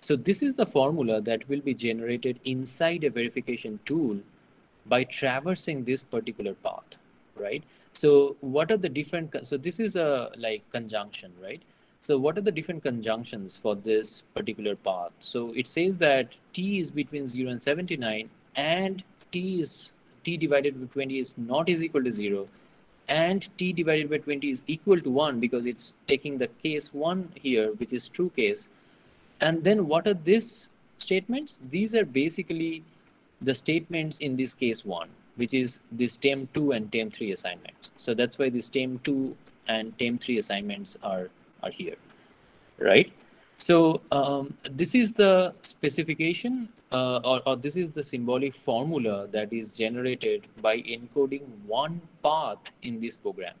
So this is the formula that will be generated inside a verification tool by traversing this particular path, right? So what are the different, so this is a like conjunction, right? So what are the different conjunctions for this particular path? So it says that t is between 0 and 79 and t is t divided by 20 is not is equal to 0 and t divided by 20 is equal to 1 because it's taking the case 1 here, which is true case. And then what are these statements? These are basically the statements in this case 1, which is this TEM 2 and TEM 3 assignments. So that's why this TEM 2 and TEM 3 assignments are, are here, right? So um, this is the specification uh, or, or this is the symbolic formula that is generated by encoding one path in this program.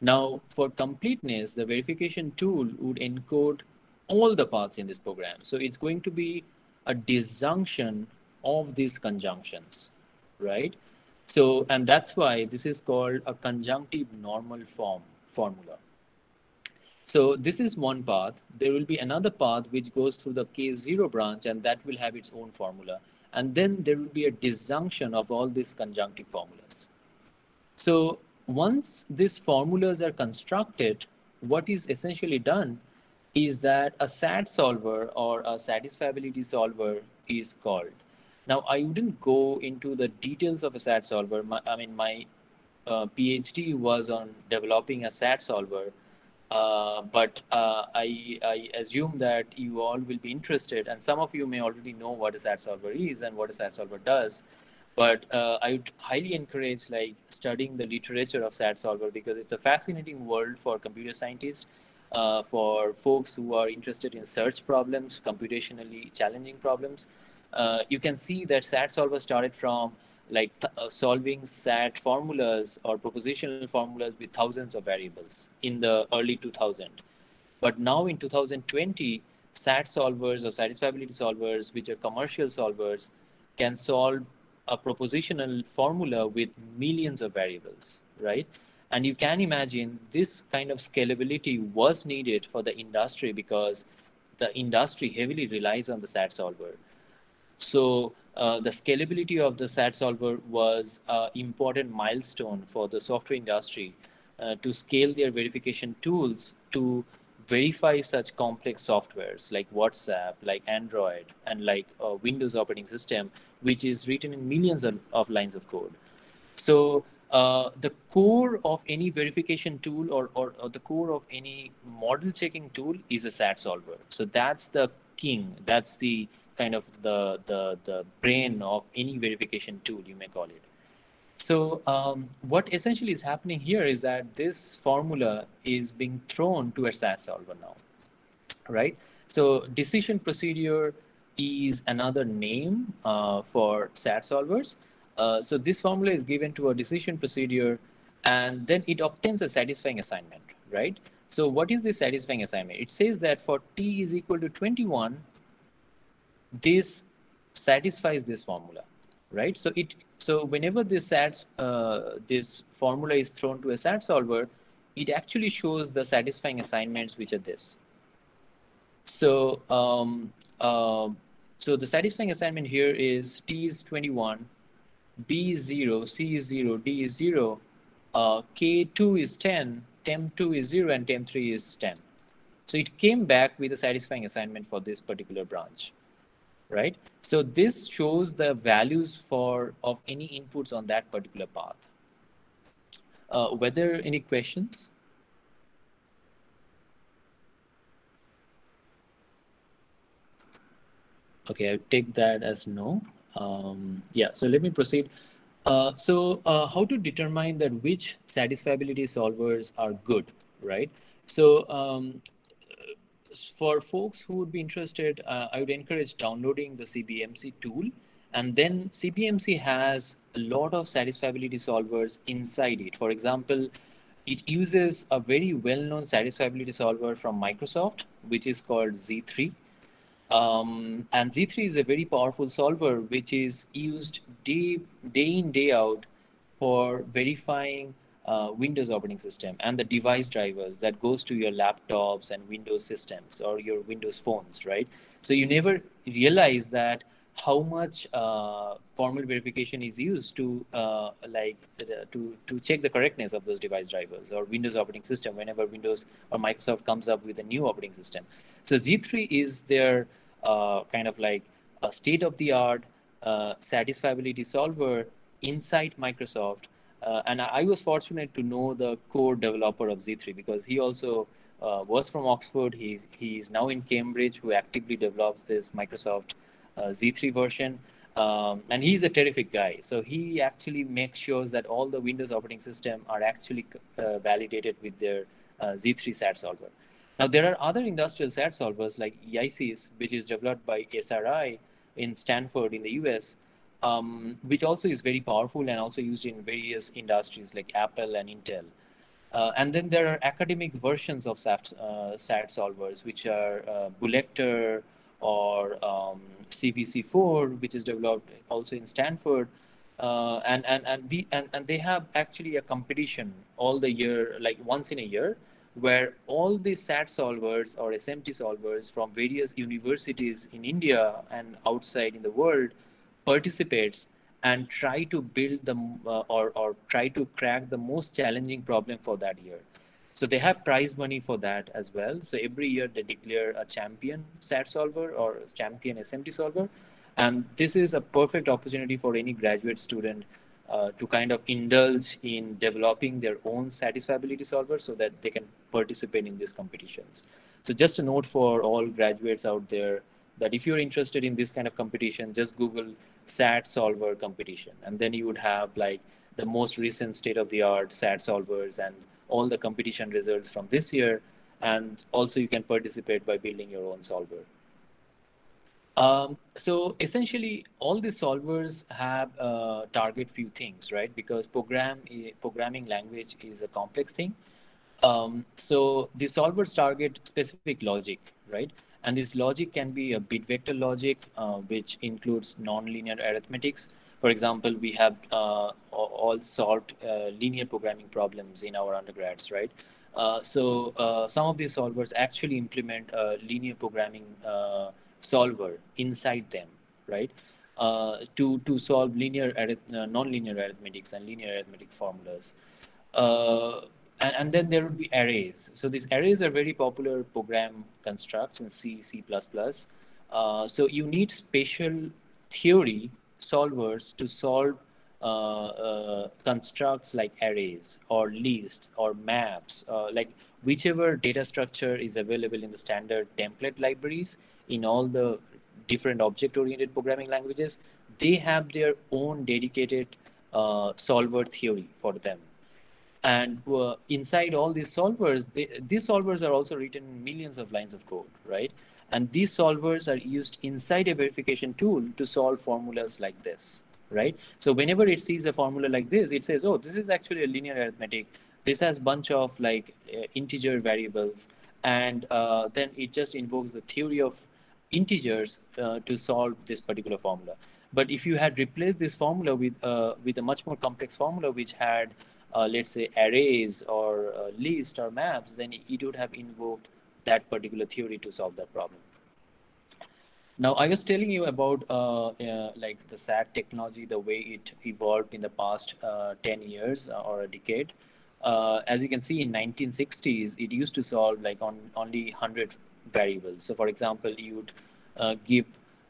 Now, for completeness, the verification tool would encode all the paths in this program. So it's going to be a disjunction of these conjunctions, right? So, and that's why this is called a conjunctive normal form formula. So this is one path. There will be another path which goes through the K0 branch and that will have its own formula. And then there will be a disjunction of all these conjunctive formulas. So once these formulas are constructed, what is essentially done is that a SAT solver or a satisfiability solver is called. Now, I wouldn't go into the details of a SAT solver. My, I mean, my uh, PhD was on developing a SAT solver uh, but uh, I, I, assume that you all will be interested, and some of you may already know what a SAT solver is and what a SAT solver does. But uh, I would highly encourage like studying the literature of SAT solver because it's a fascinating world for computer scientists, uh, for folks who are interested in search problems, computationally challenging problems. Uh, you can see that SAT solver started from like uh, solving SAT formulas or propositional formulas with thousands of variables in the early 2000. But now in 2020, SAT solvers or satisfiability solvers, which are commercial solvers, can solve a propositional formula with millions of variables, right? And you can imagine this kind of scalability was needed for the industry because the industry heavily relies on the SAT solver. So uh, the scalability of the SAT solver was an important milestone for the software industry uh, to scale their verification tools to verify such complex softwares like WhatsApp, like Android, and like Windows operating system, which is written in millions of, of lines of code. So uh, the core of any verification tool or, or, or, the core of any model checking tool is a SAT solver. So that's the king. That's the kind of the, the, the brain of any verification tool, you may call it. So um, what essentially is happening here is that this formula is being thrown to a SAT solver now, right? So decision procedure is another name uh, for SAT solvers. Uh, so this formula is given to a decision procedure and then it obtains a satisfying assignment, right? So what is the satisfying assignment? It says that for t is equal to 21, this satisfies this formula, right? So it so whenever this SAT uh, this formula is thrown to a SAT solver, it actually shows the satisfying assignments which are this. So um, uh, so the satisfying assignment here is T is 21, B is 0, C is 0, D is 0, uh, K2 is 10, TEM2 is 0, and TEM3 is 10. So it came back with a satisfying assignment for this particular branch right? So this shows the values for of any inputs on that particular path. Uh, whether any questions? Okay, I take that as no. Um, yeah, so let me proceed. Uh, so uh, how to determine that which satisfiability solvers are good, right? So um, for folks who would be interested, uh, I would encourage downloading the CBMC tool. And then CBMC has a lot of satisfiability solvers inside it. For example, it uses a very well-known satisfiability solver from Microsoft, which is called Z3. Um, and Z3 is a very powerful solver, which is used day, day in, day out for verifying uh, Windows operating system and the device drivers that goes to your laptops and Windows systems or your Windows phones, right? So you never realize that how much uh, formal verification is used to uh, like uh, to to check the correctness of those device drivers or Windows operating system whenever Windows or Microsoft comes up with a new operating system. So Z3 is their uh, kind of like a state of the art uh, satisfiability solver inside Microsoft Uh, and I, was fortunate to know the core developer of Z3 because he also uh, was from Oxford. He, he's now in Cambridge, who actively develops this Microsoft uh, Z3 version. Um, and he's a terrific guy. So he actually makes sure that all the Windows operating system are actually uh, validated with their uh, Z3 SAT solver. Now, there are other industrial SAT solvers like Yices, which is developed by SRI in Stanford in the US, um, which also is very powerful and also used in various industries like Apple and Intel. Uh, and then there are academic versions of SAT, uh, SAT solvers, which are uh, Boolector or um, CVC4, which is developed also in Stanford. Uh, and and and, the, and and they have actually a competition all the year, like once in a year, where all the SAT solvers or SMT solvers from various universities in India and outside in the world participates and try to build the uh, or, or try to crack the most challenging problem for that year. So they have prize money for that as well. So every year they declare a champion SAT solver or champion SMT solver. And this is a perfect opportunity for any graduate student uh, to kind of indulge in developing their own satisfiability solver so that they can participate in these competitions. So just a note for all graduates out there that if you're interested in this kind of competition, just Google SAT solver competition. And then you would have like the most recent state of the art SAT solvers and all the competition results from this year. And also you can participate by building your own solver. Um, so essentially, all the solvers have uh, target few things, right? Because program programming language is a complex thing. Um, so the solvers target specific logic, right? And this logic can be a bit vector logic, uh, which includes nonlinear arithmetics. For example, we have uh, all solved uh, linear programming problems in our undergrads, right? Uh, so uh, some of these solvers actually implement a linear programming solver inside them, right? Uh, to to solve linear arith- uh, non-linear arithmetics and linear arithmetic formulas. Uh, and, and then there would be arrays. So these arrays are very popular program constructs in C, C++. Uh, so you need spatial theory solvers to solve uh, uh, constructs like arrays or lists or maps, like whichever data structure is available in the standard template libraries in all the different object-oriented programming languages, they have their own dedicated uh, solver theory for them. And uh, inside all these solvers, they, these solvers are also written in millions of lines of code, right? And these solvers are used inside a verification tool to solve formulas like this, right? So whenever it sees a formula like this, it says, oh, this is actually a linear arithmetic. This has bunch of like uh, integer variables. And uh, then it just invokes the theory of integers uh, to solve this particular formula. But if you had replaced this formula with, uh, with a much more complex formula, which had, uh, let's say, arrays or uh, list or maps, then it would have invoked that particular theory to solve that problem. Now, I was telling you about uh, uh, like the SAT technology, the way it evolved in the past 10 years or a decade. as you can see, in 1960s, it used to solve like on only 100 variables. So for example, you would uh, give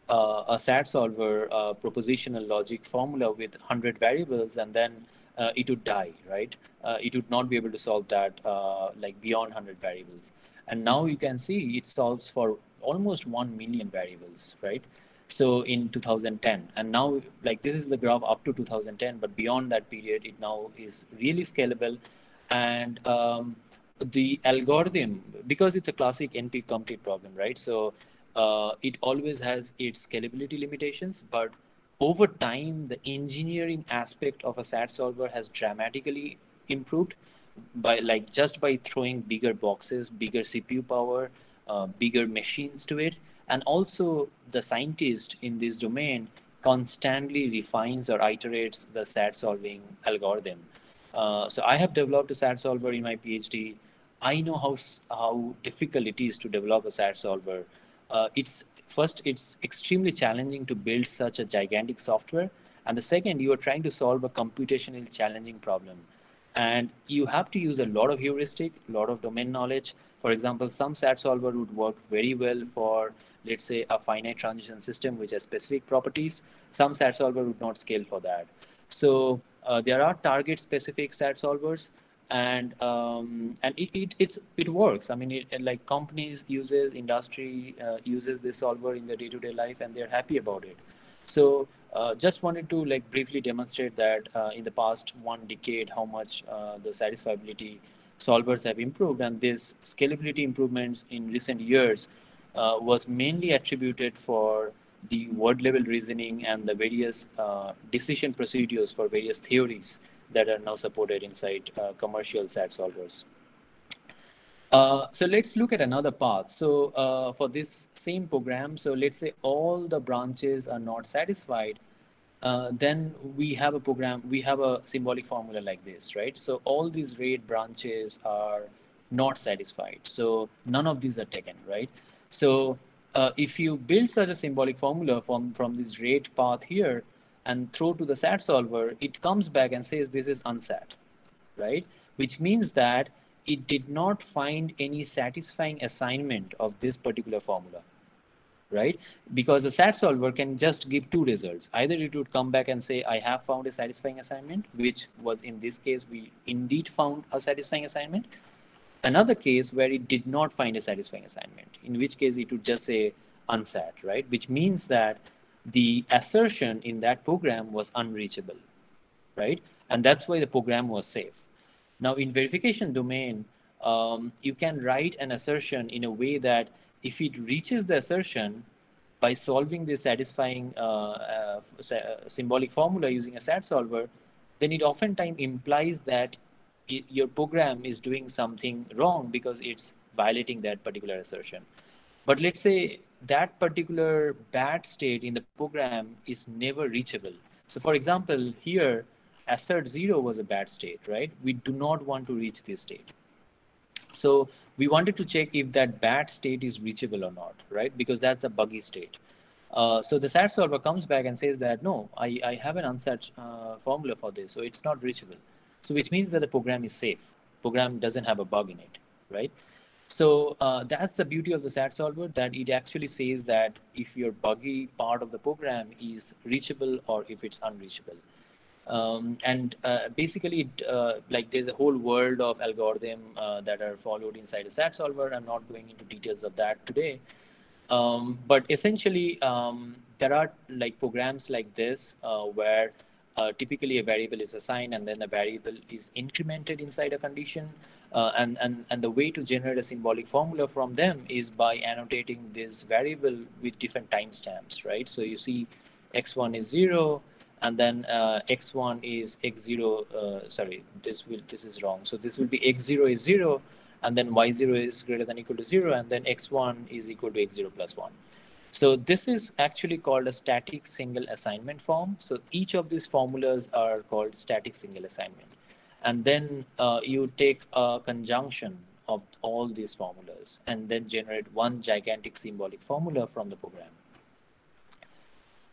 uh, a SAT solver a propositional logic formula with 100 variables and then uh, it would die, right? Uh, it would not be able to solve that uh, like beyond 100 variables. And now you can see it solves for almost 1 million variables, right? So in 2010, and now like this is the graph up to 2010, but beyond that period, it now is really scalable. And um, the algorithm because it's a classic np complete problem right so uh, it always has its scalability limitations but over time the engineering aspect of a sat solver has dramatically improved by like just by throwing bigger boxes bigger cpu power uh, bigger machines to it. And also the scientist in this domain constantly refines or iterates the sat solving algorithm. Uh, so i have developed a sat solver in my phd I know how how difficult it is to develop a SAT solver. Uh, it's first, it's extremely challenging to build such a gigantic software, and the second, you are trying to solve a computationally challenging problem, and you have to use a lot of heuristic, a lot of domain knowledge. For example, some SAT solver would work very well for let's say a finite transition system which has specific properties. Some SAT solver would not scale for that. So uh, there are target specific SAT solvers and um, and it, it it's it works. I mean, it, like companies uses industry uh, uses this solver in their day-to-day life and they're happy about it. So uh, just wanted to like briefly demonstrate that uh, in the past one decade how much uh, the satisfiability solvers have improved and this scalability improvements in recent years uh, was mainly attributed for the word level reasoning and the various uh, decision procedures for various theories that are now supported inside uh, commercial SAT solvers. Uh, so let's look at another path. So uh, for this same program, so let's say all the branches are not satisfied, uh, then we have a program, we have a symbolic formula like this, right? So all these rate branches are not satisfied. So none of these are taken, right? So uh, if you build such a symbolic formula from, from this rate path here and throw to the SAT solver, it comes back and says this is unsat, right? Which means that it did not find any satisfying assignment of this particular formula, right? Because the SAT solver can just give two results. Either it would come back and say, I have found a satisfying assignment, which was in this case, we indeed found a satisfying assignment, another case where it did not find a satisfying assignment, in which case it would just say unsat, right? Which means that the assertion in that program was unreachable, right? And that's why the program was safe. Now in verification domain, um, you can write an assertion in a way that if it reaches the assertion by solving this satisfying uh, uh, symbolic formula using a SAT solver, then it oftentimes implies that it, your program is doing something wrong because it's violating that particular assertion. But let's say that particular bad state in the program is never reachable. So for example, here, assert zero was a bad state, right? We do not want to reach this state. So we wanted to check if that bad state is reachable or not, right? Because that's a buggy state. Uh, so the SAT solver comes back and says that, no, I, I have an unsat uh, formula for this, so it's not reachable. So which means that the program is safe. Program doesn't have a bug in it, right? So uh, that's the beauty of the SAT solver that it actually says that if your buggy part of the program is reachable or if it's unreachable. Um, and uh, basically, uh, like there's a whole world of algorithm uh, that are followed inside a SAT solver. I'm not going into details of that today. Um, but essentially, um, there are like programs like this uh, where uh, typically a variable is assigned and then a variable is incremented inside a condition. Uh, and, and, and the way to generate a symbolic formula from them is by annotating this variable with different timestamps, right? So you see x1 is zero, and then uh, x1 is x0, uh, sorry, this will this is wrong. So this will be x0 is zero, and then y0 is greater than equal to zero, and then x1 is equal to x0 plus one. So this is actually called a static single assignment form. So each of these formulas are called static single assignment. And then uh, you take a conjunction of all these formulas and then generate one gigantic symbolic formula from the program.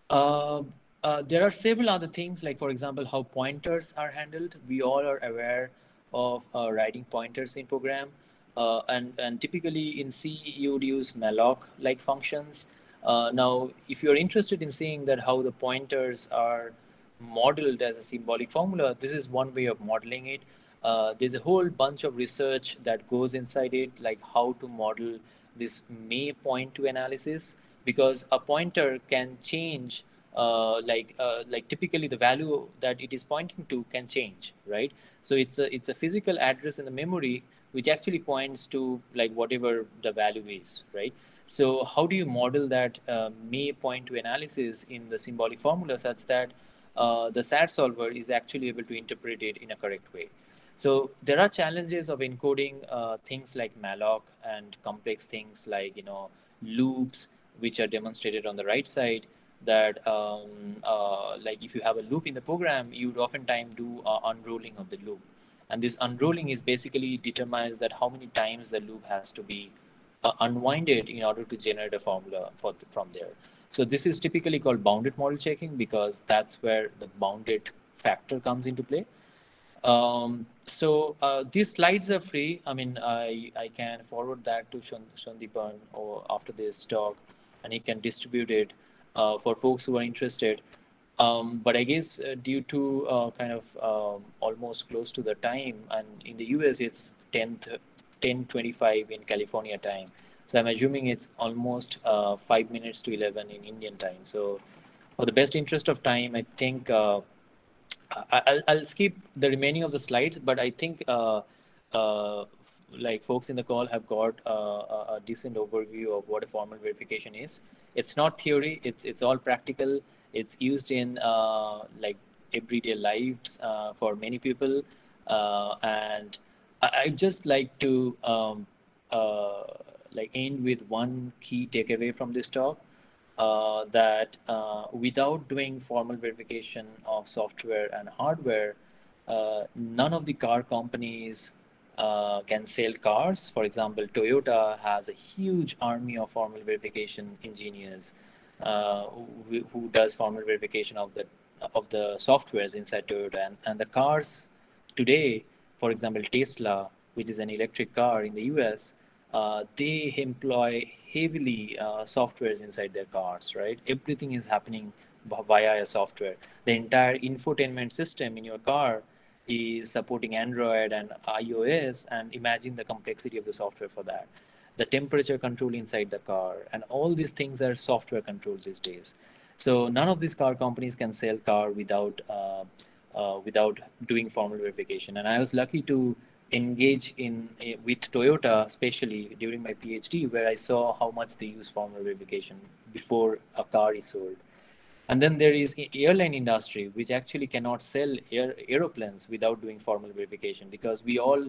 Uh, uh, there are several other things, like for example, how pointers are handled. We all are aware of uh, writing pointers in program. Uh, and, and typically in C, you would use malloc-like functions uh, now, if you're interested in seeing that how the pointers are modeled as a symbolic formula, this is one way of modeling it. Uh, there's a whole bunch of research that goes inside it, like how to model this may point to analysis, because a pointer can change, uh, like uh, like typically the value that it is pointing to can change, right? So it's a it's a physical address in the memory which actually points to like whatever the value is, right? So how do you model that uh, may point to analysis in the symbolic formula such that uh, the SAT solver is actually able to interpret it in a correct way? So there are challenges of encoding uh, things like malloc and complex things like you know loops, which are demonstrated on the right side. That um, uh, like if you have a loop in the program, you would oftentimes do unrolling of the loop, and this unrolling is basically determines that how many times the loop has to be uh, unwind it in order to generate a formula for the, from there. So this is typically called bounded model checking because that's where the bounded factor comes into play. Um, so uh, these slides are free. I mean, I, I can forward that to Sandeepan or after this talk, and he can distribute it uh, for folks who are interested. Um, but I guess uh, due to uh, kind of um, almost close to the time, and in the US it's 10, 10.25 in California time. So I'm assuming it's almost uh, 5 minutes to 11 in Indian time. So for the best interest of time, I think uh, I'll, I'll skip the remaining of the slides, but I think uh, uh, like folks in the call have got uh, a decent overview of what a formal verification is. It's not theory; it's it's all practical. It's used in uh, like everyday lives for many people, and I, would just like to um, like end with one key takeaway from this talk uh, that uh, without doing formal verification of software and hardware, uh, none of the car companies uh, can sell cars. For example, Toyota has a huge army of formal verification engineers uh, who, who, does formal verification of the of the softwares inside Toyota, and, and the cars today, for example, Tesla, which is an electric car in the US, they employ heavily uh, softwares inside their cars, right? Everything is happening via a software. The entire infotainment system in your car is supporting Android and iOS, and imagine the complexity of the software for that. The temperature control inside the car, and all these things are software controlled these days. So none of these car companies can sell car without uh, uh, without doing formal verification. And I was lucky to engage in uh, with Toyota, especially during my PhD, where I saw how much they use formal verification before a car is sold. And then there is airline industry, which actually cannot sell air, aeroplanes without doing formal verification because we all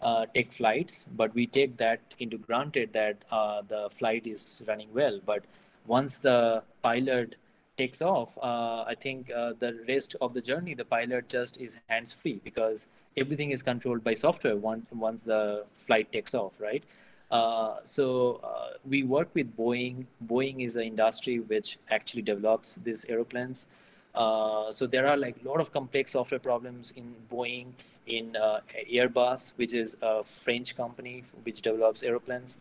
uh, take flights, but we take that into granted that uh, the flight is running well. But once the pilot takes off, uh, I think uh, the rest of the journey, the pilot just is hands free because everything is controlled by software once once the flight takes off, right? Uh, so uh, we work with Boeing. Boeing is an industry which actually develops these aeroplanes. Uh, so there are like a lot of complex software problems in Boeing, in uh, Airbus, which is a French company which develops aeroplanes.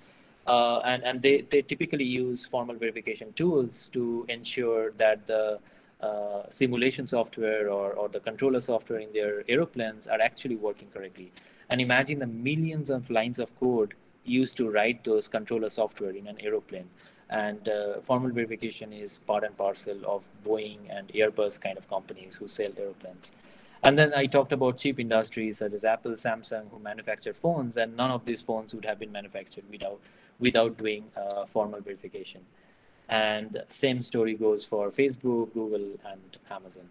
Uh, and and they, they typically use formal verification tools to ensure that the uh, simulation software or, or the controller software in their aeroplanes are actually working correctly. And imagine the millions of lines of code used to write those controller software in an aeroplane. And uh, formal verification is part and parcel of Boeing and Airbus kind of companies who sell aeroplanes. And then I talked about chip industries such as Apple, Samsung, who manufacture phones, and none of these phones would have been manufactured without without doing uh, formal verification. And same story goes for Facebook, Google, and Amazon.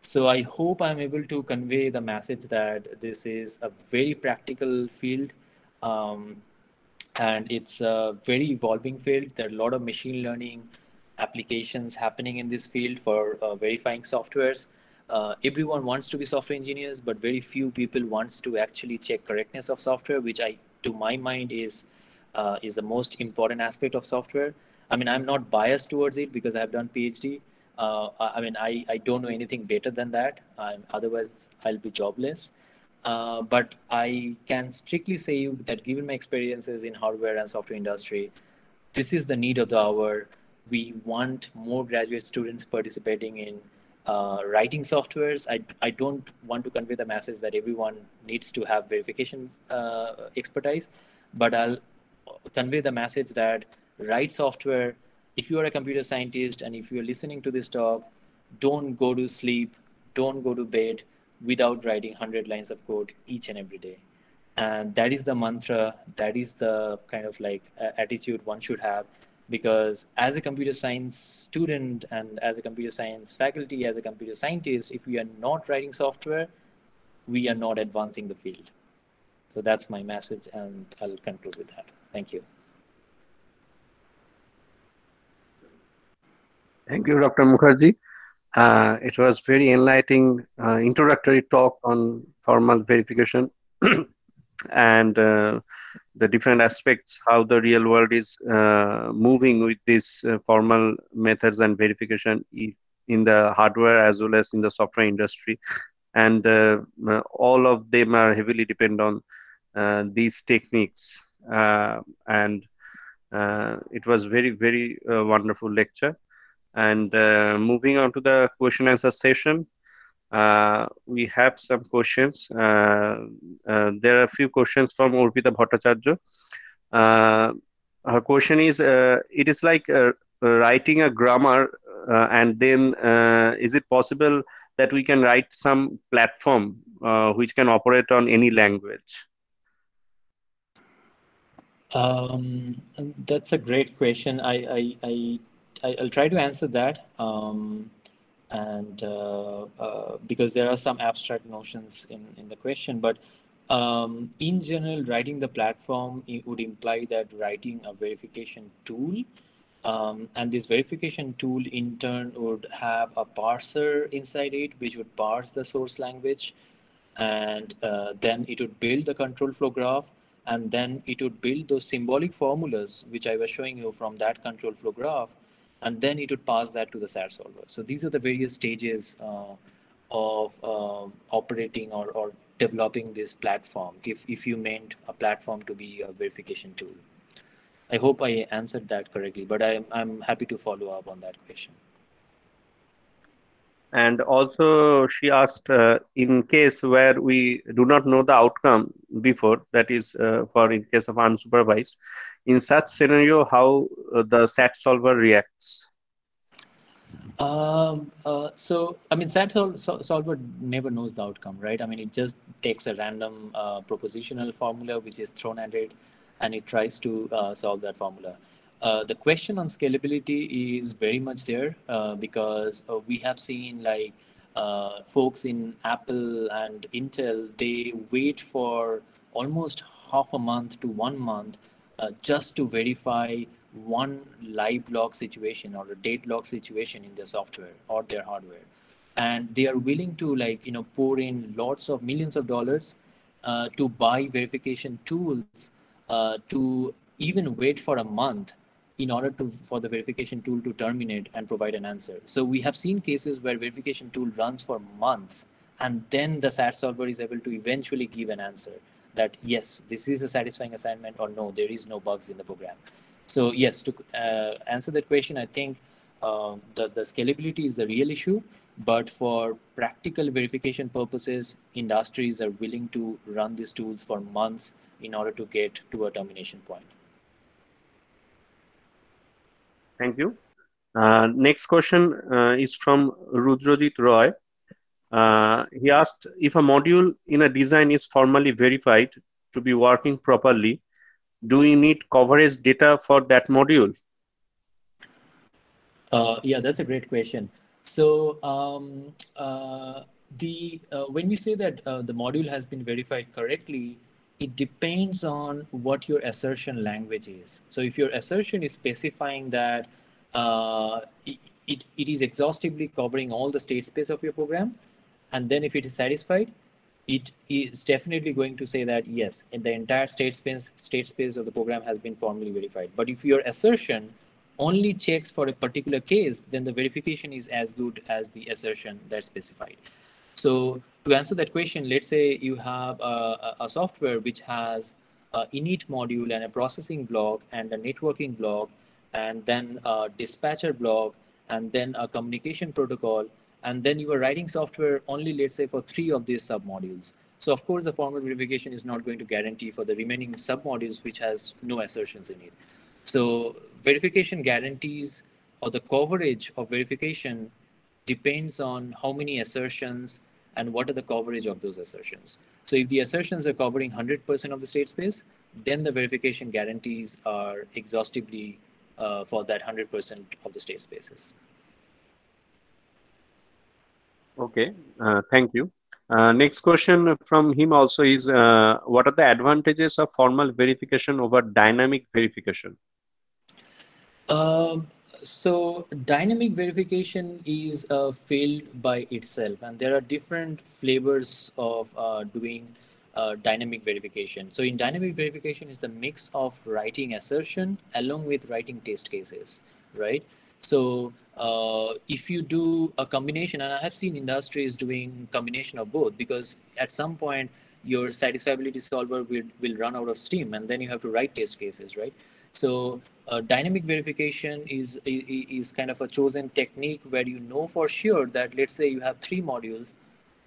So I hope I'm able to convey the message that this is a very practical field. Um, and it's a very evolving field. There are a lot of machine learning applications happening in this field for uh, verifying softwares. Uh, everyone wants to be software engineers, but very few people wants to actually check correctness of software, which I, to my mind, is uh, is the most important aspect of software. I mean, I'm not biased towards it because I've done PhD. Uh, I mean, I, I don't know anything better than that. I'm, otherwise, I'll be jobless. Uh, but I can strictly say that given my experiences in hardware and software industry, this is the need of the hour. We want more graduate students participating in uh, writing softwares. I, I don't want to convey the message that everyone needs to have verification uh, expertise, but I'll convey the message that write software. If you are a computer scientist and if you're listening to this talk, don't go to sleep, don't go to bed without writing 100 lines of code each and every day. And that is the mantra, that is the kind of like uh, attitude one should have because as a computer science student and as a computer science faculty, as a computer scientist, if we are not writing software, we are not advancing the field. So that's my message, and I'll conclude with that. Thank you. Thank you, Dr. Mukherjee. Uh, it was very enlightening uh, introductory talk on formal verification and uh, the different aspects how the real world is uh, moving with these uh, formal methods and verification in the hardware as well as in the software industry and uh, all of them are heavily depend on these techniques and it was very very wonderful lecture And uh, moving on to the question answer session, uh, we have some questions. Uh, uh, there are a few questions from Arpita Bhattacharya. Uh, her question is, uh, it is like writing a grammar and then is it possible that we can write some platform which can operate on any language? Um, that's a great question. I, I, I, I, will try to answer that. Um, and uh, uh, because there are some abstract notions in, in the question, but um, in general, writing the platform would imply that writing a verification tool. Um, and this verification tool in turn would have a parser inside it, which would parse the source language. And uh, then it would build the control flow graph. And then it would build those symbolic formulas, which I was showing you from that control flow graph and then it would pass that to the SAT solver. So these are the various stages uh, of uh, operating or, or developing this platform, if, if you meant a platform to be a verification tool. I hope I answered that correctly, but I'm, I'm happy to follow up on that question. And also, she asked uh, in case where we do not know the outcome before, that is uh, for in case of unsupervised, in such scenario, how uh, the SAT solver reacts. Um, uh, so, I mean, SAT sol solver never knows the outcome, right? I mean, it just takes a random uh, propositional formula which is thrown at it and it tries to uh, solve that formula. Uh, the question on scalability is very much there uh, because uh, we have seen like uh, folks in Apple and Intel, they wait for almost half a month to one month uh, just to verify one livelock situation or a deadlock situation in their software or their hardware. And they are willing to like, you know, pour in lots of millions of dollars to buy verification tools to even wait for a month in order to for the verification tool to terminate and provide an answer. So we have seen cases where verification tool runs for months and then the SAT solver is able to eventually give an answer that yes, this is a satisfying assignment or no, there is no bugs in the program. So yes, to uh, answer that question, I think uh, the, the scalability is the real issue, but for practical verification purposes, industries are willing to run these tools for months in order to get to a termination point. Thank you. Uh, next question uh, is from Rudrajit Roy. Uh, he asked if a module in a design is formally verified to be working properly, do we need coverage data for that module? Uh, yeah, that's a great question. So um, uh, the uh, when we say that the module has been verified correctly, it depends on what your assertion language is. So if your assertion is specifying that uh, it, it is exhaustively covering all the state space of your program, and then if it is satisfied, it is definitely going to say that yes, the entire state space, state space of the program has been formally verified. But if your assertion only checks for a particular case, then the verification is as good as the assertion that's specified. So to answer that question, let's say you have a, a software which has a init module and a processing block and a networking block, and then a dispatcher block, and then a communication protocol, and then you are writing software only, let's say, for three of these submodules. So of course, the formal verification is not going to guarantee for the remaining submodules which has no assertions in it. So verification guarantees or the coverage of verification depends on how many assertions and what are the coverage of those assertions. So if the assertions are covering 100% of the state space, then the verification guarantees are exhaustively uh, for that 100% of the state spaces. Okay, uh, thank you. Uh, next question from him also is, uh, what are the advantages of formal verification over dynamic verification? Um, so dynamic verification is a field by itself and there are different flavors of uh, doing uh, dynamic verification. So in dynamic verification is a mix of writing assertion along with writing test cases right? So uh, if you do a combination and i have seen industries doing combination of both because at some point your satisfiability solver will, will run out of steam and then you have to write test cases right? So uh, dynamic verification is, is kind of a chosen technique where you know for sure that let's say you have three modules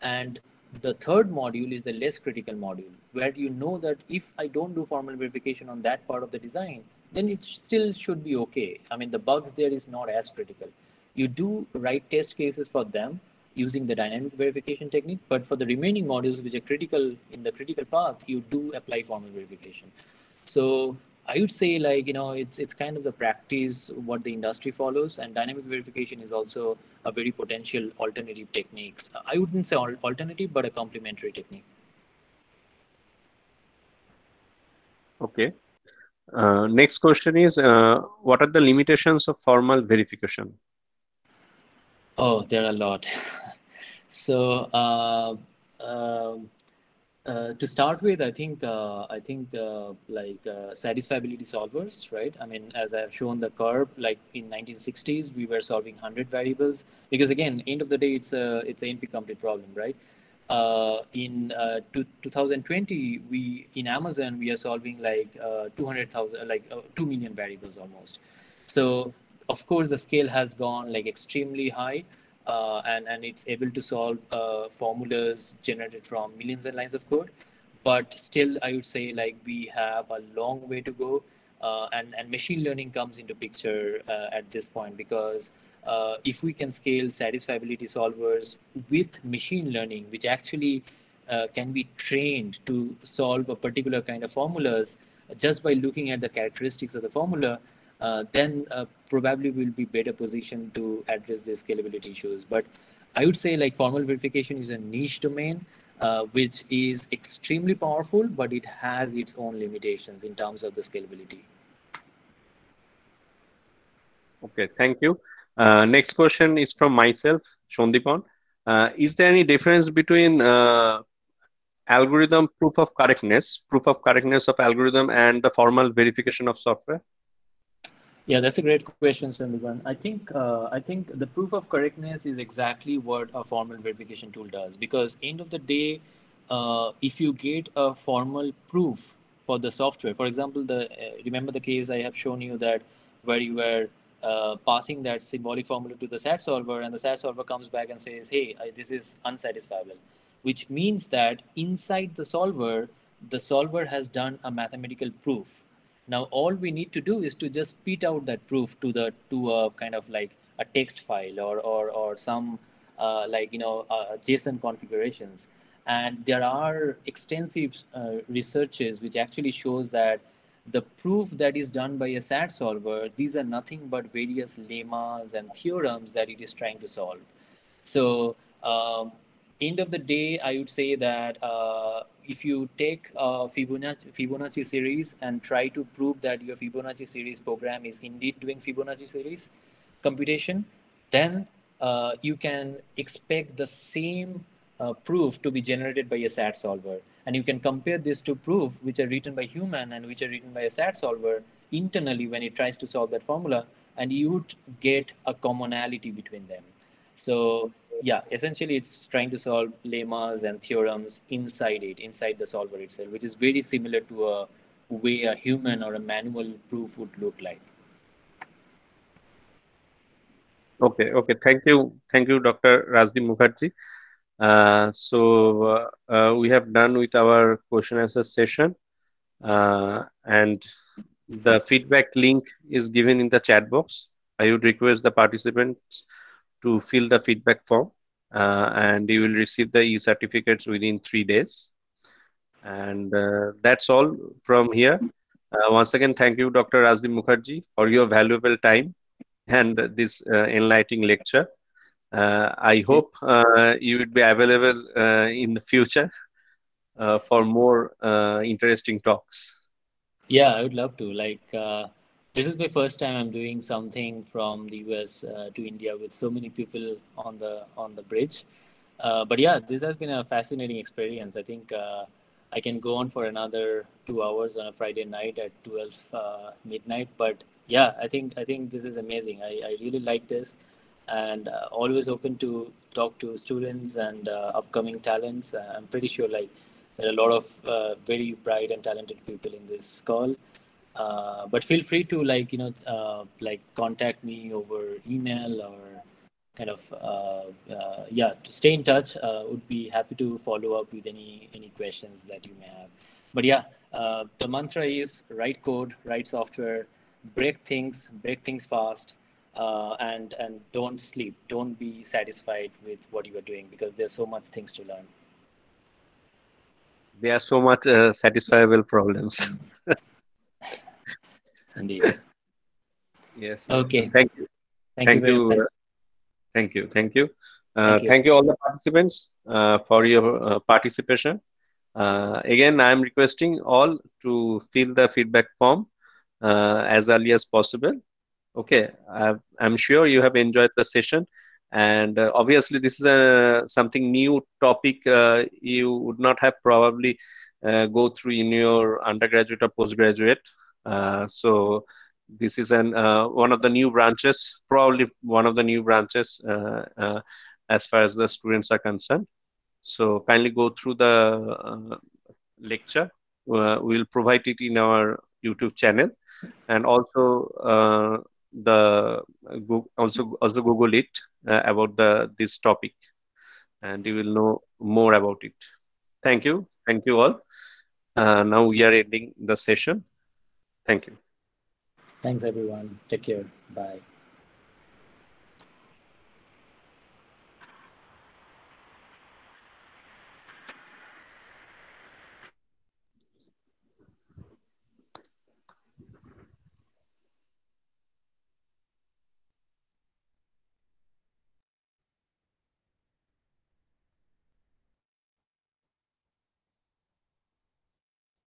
and the third module is the less critical module where you know that if i don't do formal verification on that part of the design then it still should be okay. I mean the bugs there is not as critical. You do write test cases for them using the dynamic verification technique but for the remaining modules which are critical in the critical path you do apply formal verification. So I would say like you know it's it's kind of the practice what the industry follows and dynamic verification is also a very potential alternative techniques. I wouldn't say alternative but a complementary technique. Okay. Uh, next question is uh, what are the limitations of formal verification? Oh, there are a lot. so uh, um, uh, to start with, I think uh, I think uh, like uh, satisfiability solvers, right? I mean, as I've shown the curve, like in 1960s, we were solving 100 variables because again, end of the day, it's a it's a NP complete problem, right? Uh, in uh, 2020, we in Amazon we are solving like 200,000, like 2 million variables almost. So of course, the scale has gone like extremely high uh, and, and it's able to solve uh, formulas generated from millions of lines of code. But still, I would say like we have a long way to go. Uh, and, and machine learning comes into picture uh, at this point because uh, if we can scale satisfiability solvers with machine learning, which actually uh, can be trained to solve a particular kind of formulas just by looking at the characteristics of the formula, then uh, probably we'll be better positioned to address the scalability issues. But I would say like formal verification is a niche domain, uh, which is extremely powerful, but it has its own limitations in terms of the scalability. Okay, thank you. Uh, next question is from myself, Sandipan. Uh, is there any difference between uh, algorithm proof of correctness, proof of correctness of algorithm and the formal verification of software? Yeah, that's a great question, Sandipan. I think uh, I think the proof of correctness is exactly what a formal verification tool does. Because end of the day, uh, if you get a formal proof for the software, for example, the uh, remember the case I have shown you that where you were uh, passing that symbolic formula to the SAT solver, and the SAT solver comes back and says, "Hey, I, this is unsatisfiable," which means that inside the solver, the solver has done a mathematical proof now all we need to do is to just spit out that proof to the to a kind of like a text file or or or some uh, like you know uh, JSON configurations. And there are extensive uh, researches which actually shows that the proof that is done by a SAT solver, these are nothing but various lemmas and theorems that it is trying to solve. So um, end of the day, I would say that uh, if you take a Fibonacci, Fibonacci series and try to prove that your Fibonacci series program is indeed doing Fibonacci series computation, then uh, you can expect the same uh, proof to be generated by a SAT solver. And you can compare this to proof which are written by human and which are written by a SAT solver internally when it tries to solve that formula, and you would get a commonality between them. So yeah, essentially it's trying to solve lemmas and theorems inside it, inside the solver itself, which is very similar to a way a human or a manual proof would look like. Okay, okay. Thank you. Thank you, Dr. Rajdeep Mukherjee. Uh, so uh, uh, we have done with our question answer session uh, and the feedback link is given in the chat box. I would request the participants to fill the feedback form uh, and you will receive the e-certificates within three days. And uh, that's all from here. Uh, once again, thank you, Dr. Rajdeep Mukherjee, for your valuable time and this uh, enlightening lecture. Uh, I hope uh, you would be available in the future for more interesting talks. Yeah, I would love to. Like, this is my first time I'm doing something from the US uh, to India with so many people on the on the bridge. Uh, but yeah, this has been a fascinating experience. I think uh, I can go on for another two hours on a Friday night at 12 uh, midnight. But yeah, I think I think this is amazing. I, I really like this, and uh, always open to talk to students and uh, upcoming talents. I'm pretty sure like there are a lot of very bright and talented people in this call Uh, but feel free to like you know uh, like contact me over email or kind of uh, uh yeah to stay in touch. Uh, would be happy to follow up with any any questions that you may have. But yeah uh, the mantra is write code write software break things break things fast and and don't sleep. Don't be satisfied with what you are doing because there's so much things to learn. There are so much uh, satisfiable problems. Indeed. Yes. Okay. Thank you. Thank, thank you. you thank you. Thank you. Uh, thank you. Thank you all the participants uh, for your uh, participation. Uh, again, I am requesting all to fill the feedback form uh, as early as possible. Okay, i am sure you have enjoyed the session and uh, obviously this is a something new topic uh, you would not have probably uh, go through in your undergraduate or postgraduate so this is an uh, one of the new branches probably one of the new branches uh, as far as the students are concerned. So kindly go through the lecture. We'll provide it in our youtube channel. And also the also also google it uh, about the this topic. And you will know more about it. Thank you. Thank you all. Uh, now we are ending the session thank you. Thanks everyone. Take care. Bye